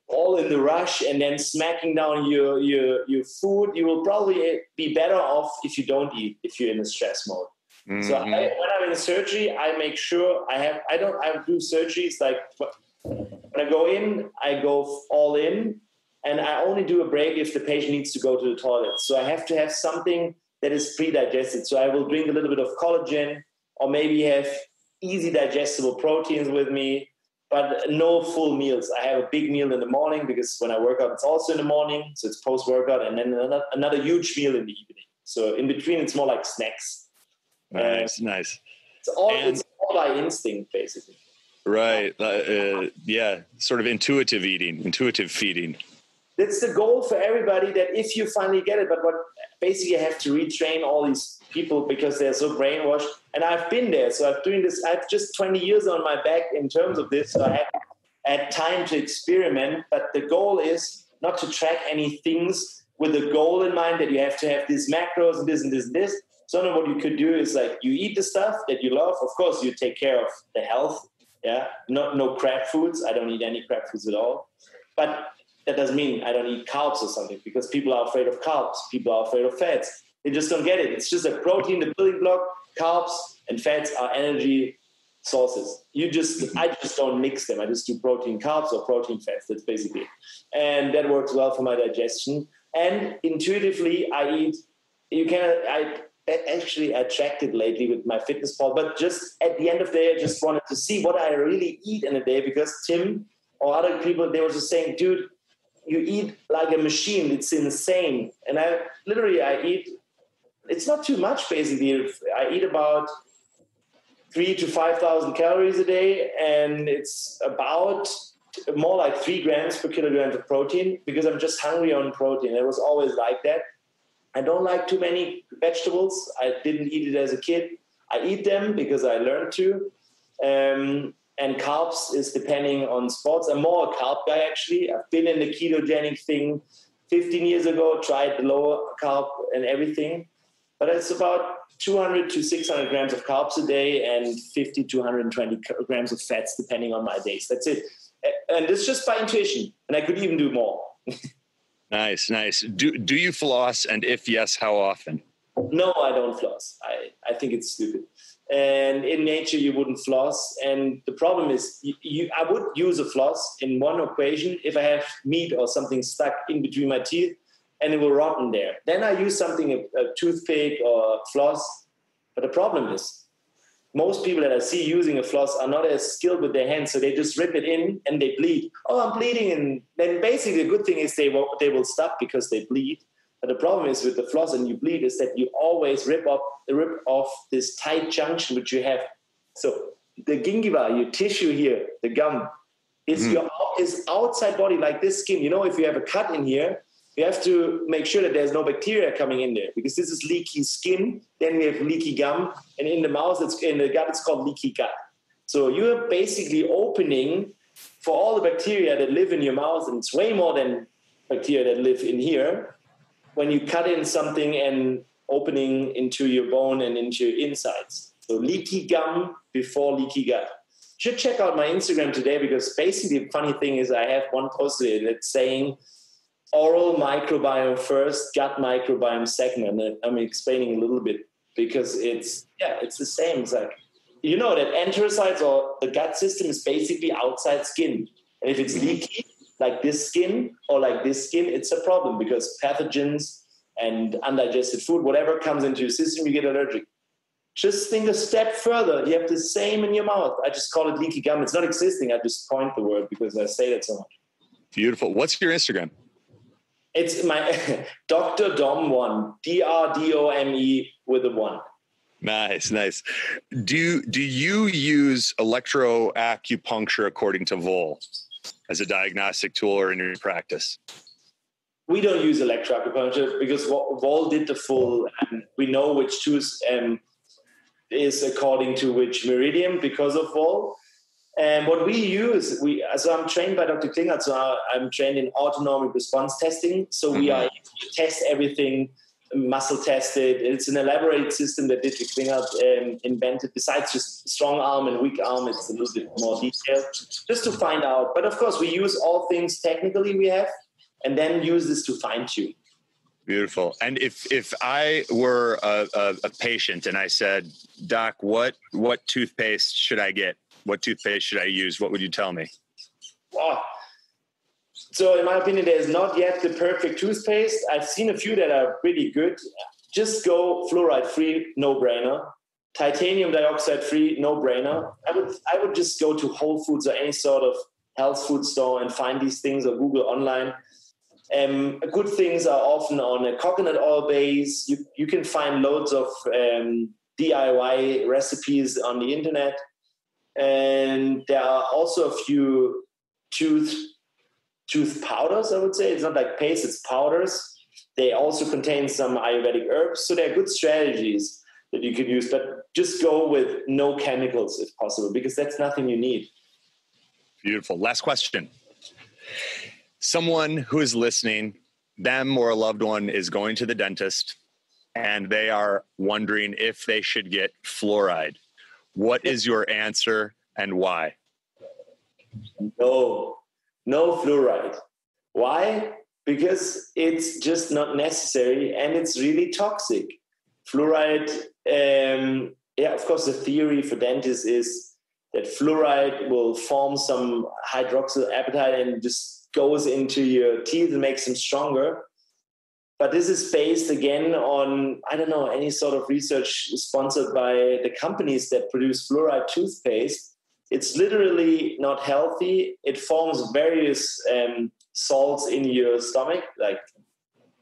all in the rush and then smacking down your, your, your food. You will probably be better off if you don't eat, if you're in a stress mode. Mm-hmm. So I, when I'm in surgery, I make sure I have, I don't, I do surgeries like when I go in, I go all in and I only do a break if the patient needs to go to the toilet. So I have to have something that is pre-digested. So I will drink a little bit of collagen or maybe have easy digestible proteins with me, but no full meals. I have a big meal in the morning because when I work out, it's also in the morning. So it's post-workout and then another, another huge meal in the evening. So in between, it's more like snacks. Nice, uh, nice. It's all, and, it's all by instinct, basically. Right. Uh, uh, yeah. Sort of intuitive eating, intuitive feeding that's the goal for everybody that if you finally get it but what basically you have to retrain all these people because they're so brainwashed and i've been there so i'm doing this i've just 20 years on my back in terms of this so i have had time to experiment but the goal is not to track any things with a goal in mind that you have to have these macros and this and this and this so then, what you could do is like you eat the stuff that you love of course you take care of the health yeah no no crap foods i don't eat any crap foods at all but that doesn't mean I don't eat carbs or something because people are afraid of carbs. People are afraid of fats. They just don't get it. It's just a protein, the building block, carbs and fats are energy sources. You just, I just don't mix them. I just do protein carbs or protein fats. That's basically it. And that works well for my digestion. And intuitively, I eat, you can, I actually attracted lately with MyFitnessPal, but just at the end of the day, I just wanted to see what I really eat in a day because Tim or other people, they were just saying, dude, you eat like a machine. It's insane. And I literally I eat. It's not too much basically. I eat about three to five thousand calories a day, and it's about more like three grams per kilogram of protein because I'm just hungry on protein. It was always like that. I don't like too many vegetables. I didn't eat it as a kid. I eat them because I learned to. Um, and carbs is depending on sports. I'm more a carb guy actually. I've been in the ketogenic thing 15 years ago, tried the lower carb and everything, but it's about 200 to 600 grams of carbs a day and 50 to 120 grams of fats depending on my days. That's it. And it's just by intuition, and I could even do more. nice, nice. Do do you floss, and if yes, how often? No, I don't floss. I, I think it's stupid and in nature you wouldn't floss and the problem is you, you, i would use a floss in one equation if i have meat or something stuck in between my teeth and it will rot in there then i use something a, a toothpick or floss but the problem is most people that i see using a floss are not as skilled with their hands so they just rip it in and they bleed oh i'm bleeding and then basically the good thing is they will, they will stop because they bleed but the problem is with the floss and you bleed is that you always rip up the rip off this tight junction which you have. So the gingiva, your tissue here, the gum, is mm. your is outside body like this skin. You know, if you have a cut in here, you have to make sure that there's no bacteria coming in there because this is leaky skin. Then we have leaky gum, and in the mouth, it's in the gut, it's called leaky gut. So you're basically opening for all the bacteria that live in your mouth, and it's way more than bacteria that live in here when you cut in something and opening into your bone and into your insides. So leaky gum before leaky gut. Should check out my Instagram today because basically the funny thing is I have one post and it's saying oral microbiome first, gut microbiome second. And I'm explaining a little bit because it's yeah, it's the same. It's like you know that enterocytes or the gut system is basically outside skin. And if it's leaky, like this skin or like this skin, it's a problem because pathogens and undigested food, whatever comes into your system, you get allergic. just think a step further. You have the same in your mouth. I just call it leaky gum. It's not existing. I just point the word because I say that so much. Beautiful. What's your Instagram? It's my Dr. Dom one, D R D O M E with a one. Nice, nice. Do do you use electroacupuncture according to Voll as a diagnostic tool or in your practice? We don't use electroacupuncture because Voll did the full, and we know which tools um, is according to which meridian because of Voll. And what we use, we so I'm trained by Dr. Klinghardt, so I'm trained in autonomic response testing. So we mm-hmm. are to test everything, muscle tested. It's an elaborate system that Dr. Klinghardt um, invented. Besides just strong arm and weak arm, it's a little bit more detailed, just to find out. But of course, we use all things technically we have, and then use this to fine tune. Beautiful. And if if I were a, a, a patient and I said, Doc, what what toothpaste should I get? What toothpaste should I use? What would you tell me? Oh. So, in my opinion, there is not yet the perfect toothpaste. I've seen a few that are pretty good. Just go fluoride free, no brainer. Titanium dioxide free, no brainer. I would I would just go to Whole Foods or any sort of health food store and find these things or Google online. Um, good things are often on a coconut oil base. You, you can find loads of um, DIY recipes on the internet. And there are also a few tooth tooth powders, I would say. It's not like paste, it's powders. They also contain some Ayurvedic herbs. So they're good strategies that you could use, but just go with no chemicals if possible, because that's nothing you need. Beautiful. Last question. Someone who is listening, them or a loved one is going to the dentist and they are wondering if they should get fluoride. What is your answer and why? No, no fluoride. Why? Because it's just not necessary and it's really toxic. Fluoride, um, yeah, of course, the theory for dentists is that fluoride will form some hydroxyapatite and just goes into your teeth and makes them stronger. But this is based again on, I don't know, any sort of research sponsored by the companies that produce fluoride toothpaste. It's literally not healthy. It forms various um, salts in your stomach, like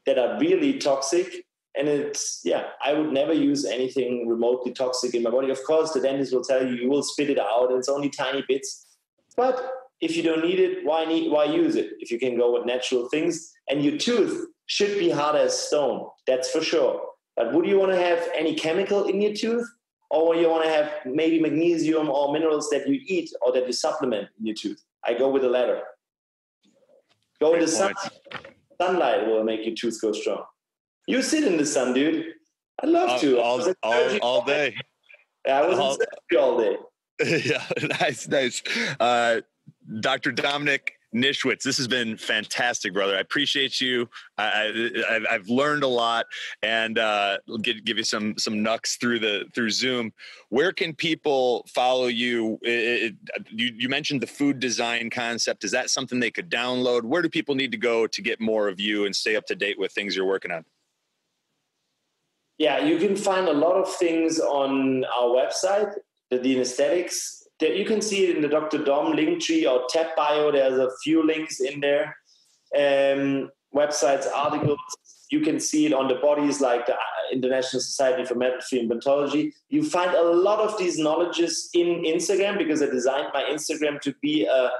that are really toxic. And it's, yeah, I would never use anything remotely toxic in my body. Of course, the dentist will tell you you will spit it out, it's only tiny bits. But if you don't need it, why need why use it? If you can go with natural things, and your tooth should be hard as stone, that's for sure. But would you want to have any chemical in your tooth? Or you want to have maybe magnesium or minerals that you eat or that you supplement in your tooth? I go with the latter. Go in the sun. Sunlight will make your tooth go strong. You sit in the sun, dude. I'd love to. All, all, all, all day. I was all, in all day. yeah, nice, nice. Uh, Dr. Dominik Nischwitz, this has been fantastic, brother. I appreciate you. I, have learned a lot, and uh, give, give you some some knucks through the through Zoom. Where can people follow you? It, it, you? You mentioned the food design concept. Is that something they could download? Where do people need to go to get more of you and stay up to date with things you're working on? Yeah, you can find a lot of things on our website, the DNAesthetics that you can see in the Dr. Dom link tree or tab bio. There's a few links in there. Um, websites, articles. You can see it on the bodies like the International Society for Metal-Free Implantology. You find a lot of these knowledges in Instagram because I designed my Instagram to be a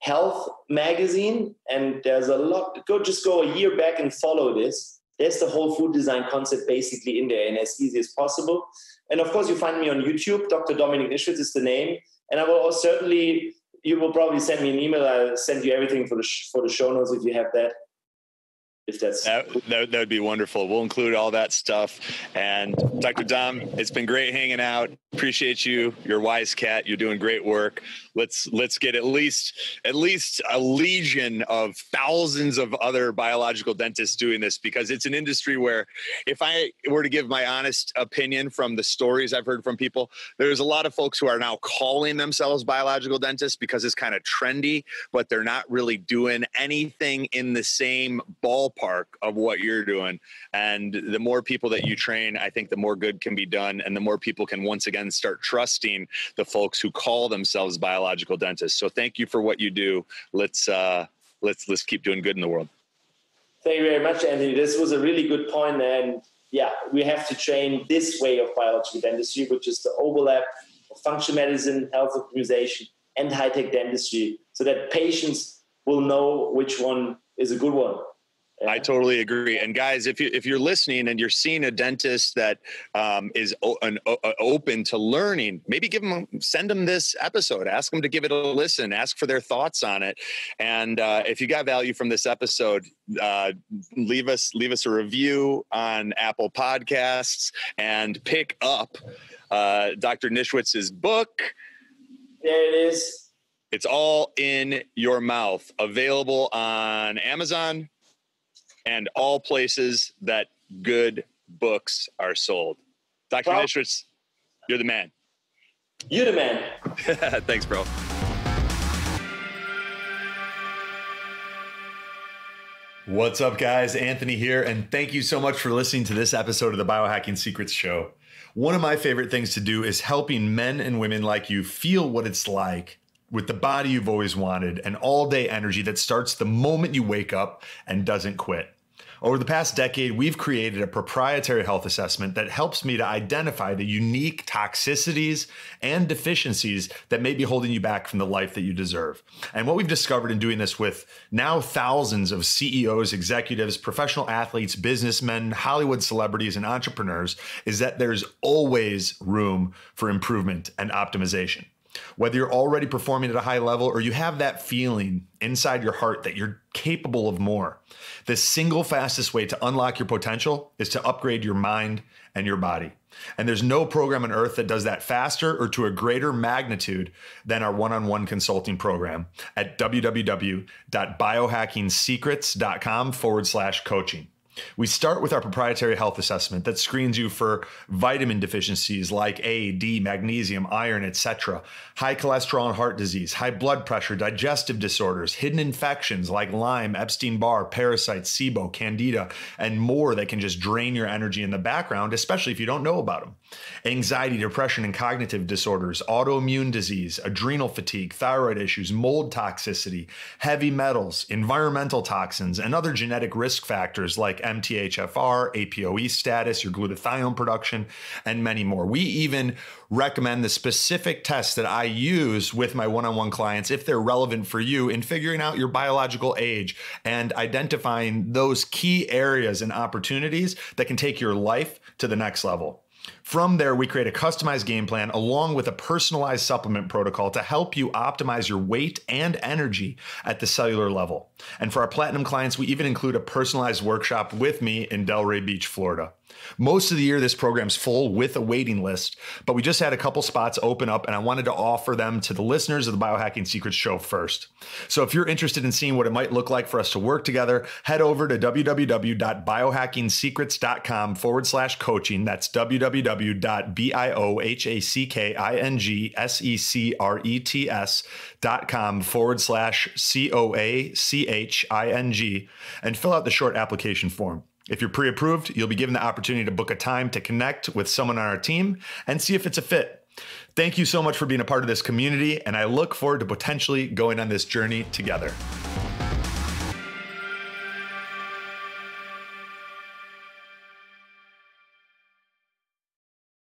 health magazine. And there's a lot. Go just go a year back and follow this. There's the whole food design concept basically in there and as easy as possible. And of course, you find me on YouTube. Dr. Dominik Nischwitz is the name. And I will certainly, you will probably send me an email. I'll send you everything for the, sh- for the show notes if you have that if that's that, that, that, would be wonderful. We'll include all that stuff. And Dr. Dom, it's been great hanging out. Appreciate you. You're wise cat. You're doing great work. Let's let's get at least at least a legion of thousands of other biological dentists doing this because it's an industry where if I were to give my honest opinion from the stories I've heard from people, there's a lot of folks who are now calling themselves biological dentists because it's kind of trendy, but they're not really doing anything in the same ballpark of what you're doing. And the more people that you train, I think the more good can be done. And the more people can once again start trusting the folks who call themselves biological dentists. So thank you for what you do. Let's, uh, let's, let's keep doing good in the world. Thank you very much, Anthony. This was a really good point, and yeah, we have to train this way of biological dentistry, which is the overlap of functional medicine, health optimization, and high tech dentistry, so that patients will know which one is a good one. I totally agree. And guys, if you if you're listening and you're seeing a dentist that um, is o- an, o- open to learning, maybe give them send them this episode. Ask them to give it a listen. Ask for their thoughts on it. And uh, if you got value from this episode, uh, leave us leave us a review on Apple Podcasts and pick up uh, Dr. Nischwitz's book. There it is. It's all in your mouth. Available on Amazon, and all places that good books are sold. Dr. Well, Nischwitz, you're the man. You're the man. Thanks, bro. What's up, guys? Anthony here, and thank you so much for listening to this episode of the Biohacking Secrets Show. One of my favorite things to do is helping men and women like you feel what it's like with the body you've always wanted and all day energy that starts the moment you wake up and doesn't quit. Over the past decade, we've created a proprietary health assessment that helps me to identify the unique toxicities and deficiencies that may be holding you back from the life that you deserve. And what we've discovered in doing this with now thousands of CEOs, executives, professional athletes, businessmen, Hollywood celebrities, and entrepreneurs is that there's always room for improvement and optimization. Whether you're already performing at a high level or you have that feeling inside your heart that you're capable of more, the single fastest way to unlock your potential is to upgrade your mind and your body. And there's no program on earth that does that faster or to a greater magnitude than our one on one consulting program at www.biohackingsecrets.com forward slash coaching. We start with our proprietary health assessment that screens you for vitamin deficiencies like A, D, magnesium, iron, etc., high cholesterol and heart disease, high blood pressure, digestive disorders, hidden infections like Lyme, Epstein Barr, parasites, SIBO, Candida, and more that can just drain your energy in the background, especially if you don't know about them. Anxiety, depression, and cognitive disorders, autoimmune disease, adrenal fatigue, thyroid issues, mold toxicity, heavy metals, environmental toxins, and other genetic risk factors like MTHFR, APOE status, your glutathione production, and many more. We even recommend the specific tests that I use with my one on one clients if they're relevant for you in figuring out your biological age and identifying those key areas and opportunities that can take your life to the next level. From there, we create a customized game plan along with a personalized supplement protocol to help you optimize your weight and energy at the cellular level. And for our platinum clients, we even include a personalized workshop with me in Delray Beach, Florida. Most of the year, this program's full with a waiting list, but we just had a couple spots open up, and I wanted to offer them to the listeners of the Biohacking Secrets Show first. So if you're interested in seeing what it might look like for us to work together, head over to www.biohackingsecrets.com forward slash coaching. That's www.biohackingsecrets.com forward slash C O A C H I N G and fill out the short application form. If you're pre approved, you'll be given the opportunity to book a time to connect with someone on our team and see if it's a fit. Thank you so much for being a part of this community, and I look forward to potentially going on this journey together.